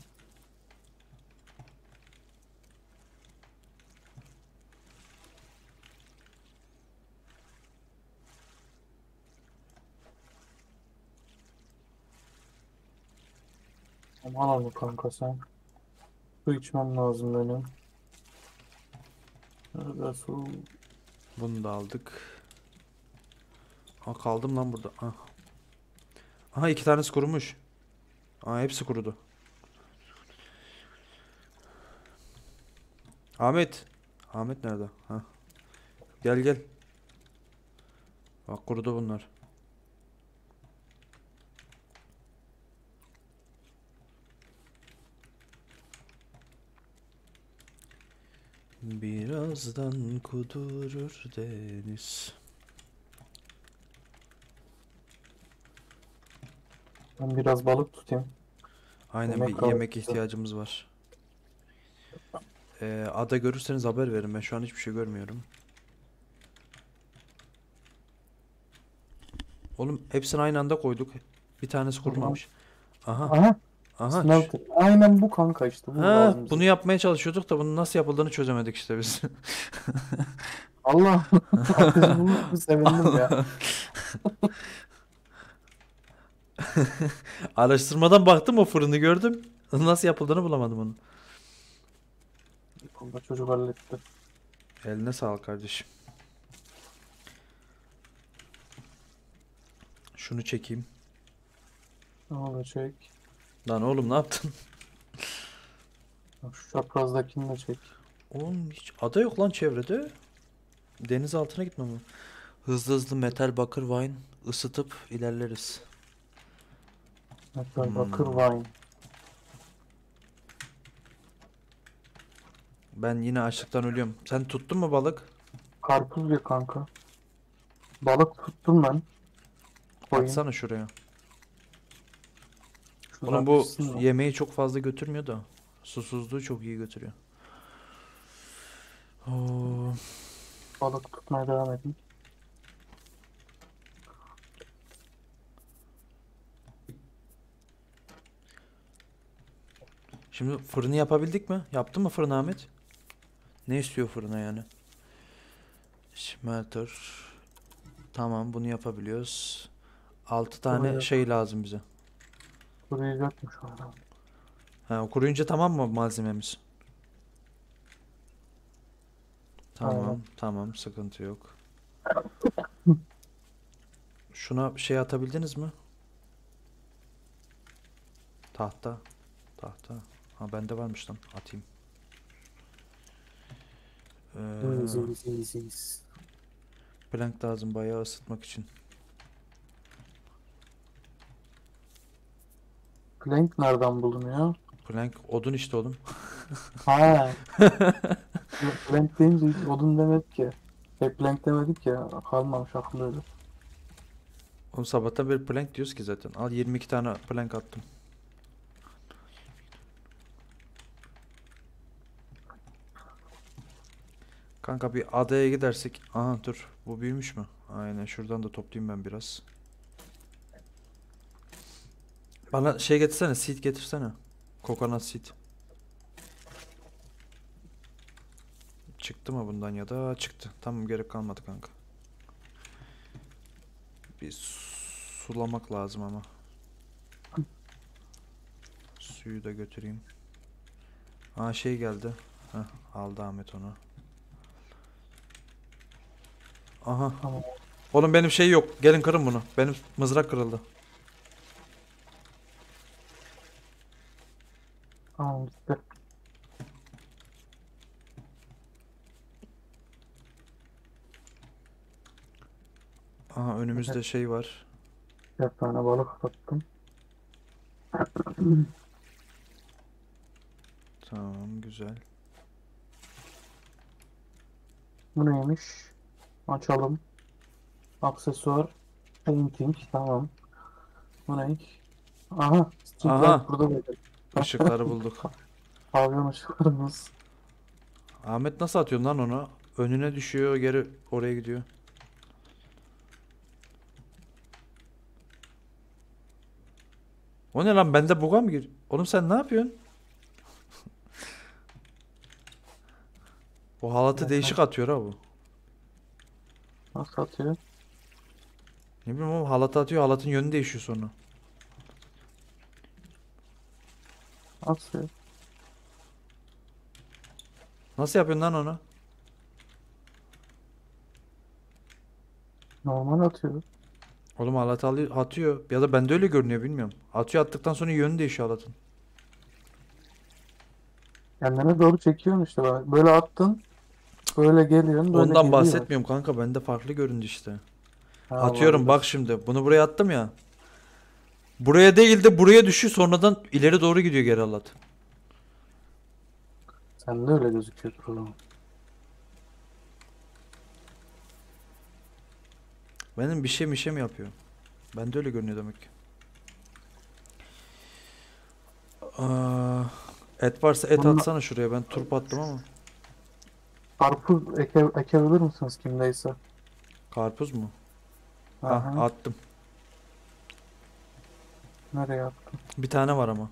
Aman al kanka sen. Su içmem lazım benim. Su? Bunu da aldık. Ha kaldım lan burada. Ah. Aha iki tanesi kurumuş. Aa hepsi kurudu. Ahmet. Ahmet nerede? Ha. Gel gel. Bak kurudu bunlar. Birazdan kudurur deniz. Ben biraz balık tutayım. Aynen Yemek bir kaldı. yemek ihtiyacımız var. Ee, ada görürseniz haber verin. Ben şu an hiçbir şey görmüyorum. Oğlum hepsini aynı anda koyduk. Bir tanesi kurumamış. Aha, Aha, aha. smelter. Aynen bu kanka işte. Bu Ha, lazım bize. bunu yapmaya çalışıyorduk da bunun nasıl yapıldığını çözemedik işte biz. *laughs* Allah. *laughs* Sevindim ya. *laughs* Araştırmadan baktım o fırını gördüm. Nasıl yapıldığını bulamadım onu. Kanka çocuk halletti. Eline sağlık kardeşim. Şunu çekeyim. Ne olacak? Lan oğlum ne yaptın? Şu çaprazdakini de çek. Oğlum hiç ada yok lan çevrede. Deniz altına gitmem mi? Hızlı hızlı metal bakır wine ısıtıp ilerleriz. Metal Hmm. bakır wine. Ben yine açlıktan ölüyorum. Sen tuttun mu balık? Karpuz ye kanka. Balık tuttum ben. Koyayım. Atsana şuraya. Onun bu yemeği çok fazla götürmüyor da susuzluğu çok iyi götürüyor. Oo, Balık tutmaya devam edin. Şimdi fırını yapabildik mi? Yaptın mı fırın Ahmet? Ne istiyor fırına yani? Smelter. Tamam bunu yapabiliyoruz. 6 tane şey lazım bize. Kuruyacakmış orada. Ha, kuruyunca tamam mı malzememiz? Tamam, Aynen. tamam, sıkıntı yok. Şuna şey atabildiniz mi? Tahta. Tahta. Ha bende varmış lan. Atayım. Ee, plank lazım bayağı ısıtmak için. Plank nereden bulunuyor? Plank odun işte oğlum. *laughs* Ha. plank deyince hiç odun demedik ki. Hep plank demedik ya. Kalmamış aklımda. Oğlum sabahtan beri plank diyoruz ki zaten. Al 22 tane plank attım. Kanka bir adaya gidersek. Aha dur. Bu büyümüş mü? Aynen şuradan da toplayayım ben biraz. Bana şey getirsene. Seed getirsene. Coconut seed. Çıktı mı bundan ya da çıktı. Tamam gerek kalmadı kanka. Bir sulamak lazım ama. Suyu da götüreyim. Aa şey geldi. Heh, aldı Ahmet onu. Aha. Tamam. Oğlum benim şey yok. Gelin kırın bunu. Benim mızrak kırıldı. Tamam gitti. Aha önümüzde şey var. Bir tane balık attım. Tamam güzel. Bu neymiş? Açalım. Aksesuar. Painting. Tamam. Bu ne? Aha. Aha. burada böyle. Işıkları bulduk. *laughs* Pavyon ışıklarımız. Ahmet nasıl atıyorsun lan onu? Önüne düşüyor geri oraya gidiyor. O ne lan bende buga mı gir? Oğlum sen ne yapıyorsun? Bu halatı değişik atıyor ha bu. Nasıl atıyor? Ne bileyim oğlum halatı atıyor halatın yönü değişiyor sonra. Nasıl? Nasıl yapıyorsun lan onu? Normal atıyor. Oğlum alıyor, atıyor. Ya da bende öyle görünüyor bilmiyorum. Atıyor attıktan sonra yönü değişiyor halatın. Kendine doğru çekiyorsun işte bak. Böyle attın. Böyle geliyorsun. Böyle Ondan geliyor. bahsetmiyorum kanka bende farklı göründü işte. Ha, Atıyorum olabilir. bak şimdi. Bunu buraya attım ya. Buraya değil de buraya düşüyor sonradan ileri doğru gidiyor geri halat. Sende öyle gözüküyor o zaman. Benim bir şey bir şey mi yapıyor? Bende öyle görünüyor demek ki. Aa, et varsa et Bununla- atsana şuraya. Ben turp attım ama. Karpuz eke, ekebilir misiniz kimdeyse? Karpuz mu? Ah Aha. attım. Nereye attın? Bir tane var ama.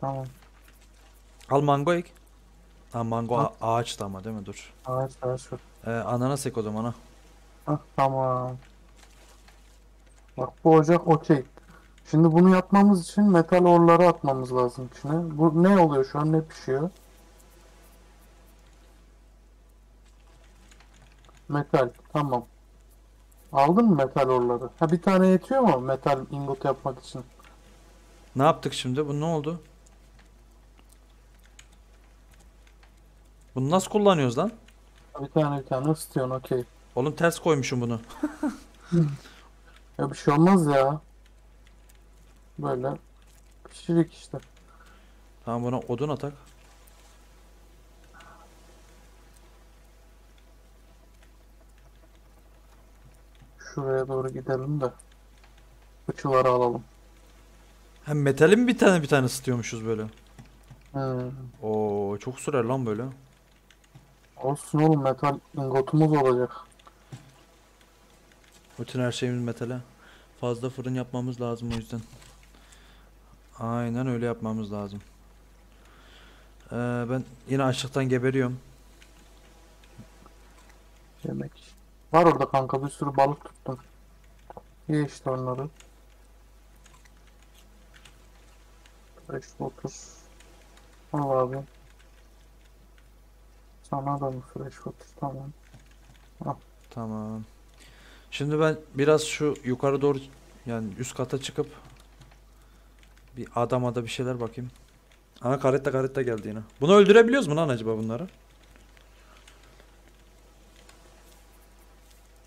Tamam. Al mango ek. Ha mango At. a- ağaçta ama değil mi? Dur. Ağaç ağaç var. Ee, ananas ek o zaman ha. Hah tamam. Bak bu ocak okey. Şimdi bunu yapmamız için metal orları atmamız lazım içine. Bu ne oluyor şu an ne pişiyor? Metal tamam. Aldın mı metal orları? Ha bir tane yetiyor mu metal ingot yapmak için? Ne yaptık şimdi? Bu ne oldu? Bunu nasıl kullanıyoruz lan? Bir tane bir tane istiyorsun okey. Oğlum ters koymuşum bunu. *laughs* Ya bir şey olmaz ya. Böyle pişirik işte. Tamam buna odun atak. Şuraya doğru gidelim de. Fıçıları alalım. Hem metali mi bir tane bir tane ısıtıyormuşuz böyle? Hmm. Oo çok sürer lan böyle. Olsun oğlum metal ingotumuz olacak. Bütün her şeyimiz metale. Fazla fırın yapmamız lazım o yüzden. Aynen öyle yapmamız lazım. Ee, ben yine açlıktan geberiyorum. Yemek. Var orada kanka bir sürü balık tuttum. Ye işte onları. Fresh water. Al abi. Sana da mı fresh water? Tamam. Tamam. Şimdi ben biraz şu yukarı doğru yani üst kata çıkıp bir adama da bir şeyler bakayım. Aha karetta karetta geldi yine. Bunu öldürebiliyoruz mu lan acaba bunları?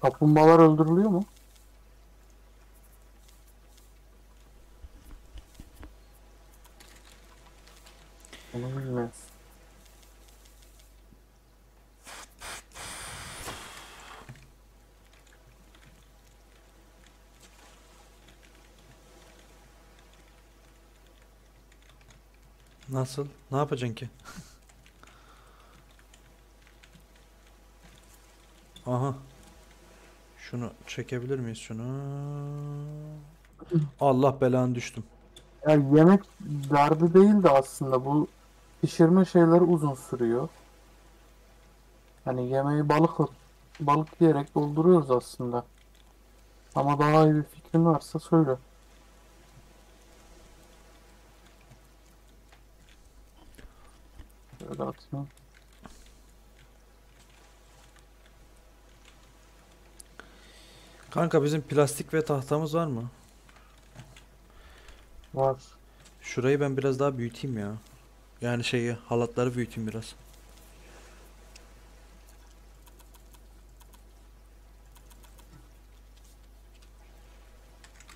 Kaplumbağalar öldürülüyor mu? Onu bilmeyiz. Nasıl? Ne yapacaksın ki? *laughs* Aha. Şunu çekebilir miyiz şunu? *clears throat* Allah belanı düştüm. Ya yemek derdi değil de aslında bu pişirme şeyleri uzun sürüyor. Hani yemeği balık balık yiyerek dolduruyoruz aslında. Ama daha iyi bir fikrin varsa söyle. Şöyle atayım. Kanka bizim plastik ve tahtamız var mı? Var. Şurayı ben biraz daha büyüteyim ya. Yani şeyi halatları büyüteyim biraz.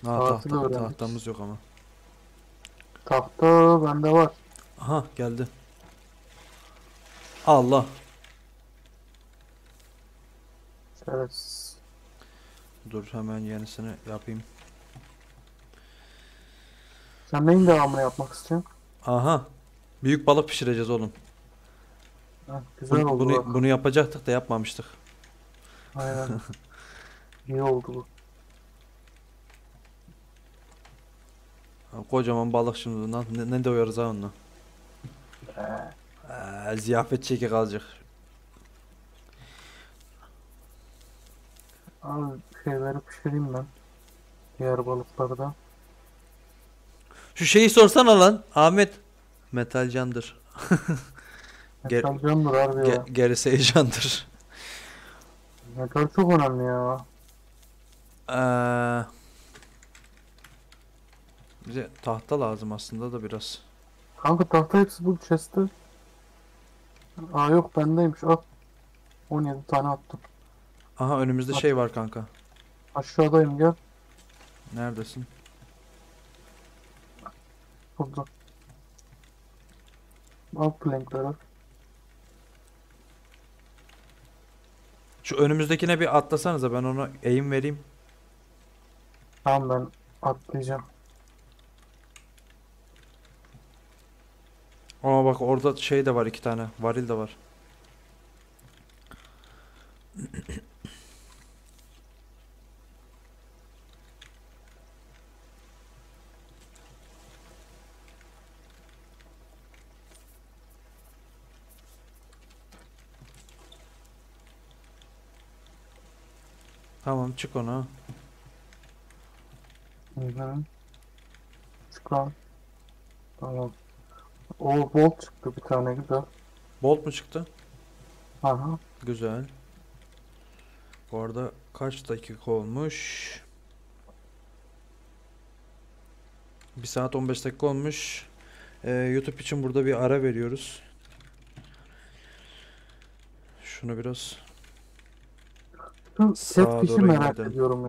Ha, tahta, öğrendik. tahtamız yok ama. Tahta bende var. Aha geldi. Allah. Evet. Dur hemen yenisini yapayım. Sen neyin devamını yapmak istiyorsun? Aha. Büyük balık pişireceğiz oğlum. Heh, güzel Bunu, oldu bunu, bak. bunu yapacaktık da yapmamıştık. Aynen. *laughs* İyi oldu bu. Kocaman balık şimdi lan ne, ne doyarız ha onunla. Ee, ziyafet çeki kalacak. Abi şeyleri pişireyim ben. Diğer balıkları da. Şu şeyi sorsana lan Ahmet. Metal candır. Ger- Metal candır harbi ya. Ge- gerisi heyecandır. Metal çok önemli ya. Ee, bize tahta lazım aslında da biraz. Kanka tahta hepsi bu chest'te. Aa yok bendeymiş al. 17 tane attım. Aha önümüzde At. şey var kanka. Aşağıdayım gel. Neredesin? Burada. Al plankleri. Şu önümüzdekine bir atlasanıza ben ona eğim vereyim. Tamam ben atlayacağım. Ama bak orada şey de var iki tane. Varil de var. Tamam çık ona. Hı hı. Çıkar. Tamam. O bolt çıktı bir tane güzel. Bolt mu çıktı? Aha. Güzel. Bu arada Kaç dakika olmuş? 1 saat 15 dakika olmuş. Ee, YouTube için burada bir ara veriyoruz. Şunu biraz Şu Sağa fish'i doğru merak gidelim. ediyorum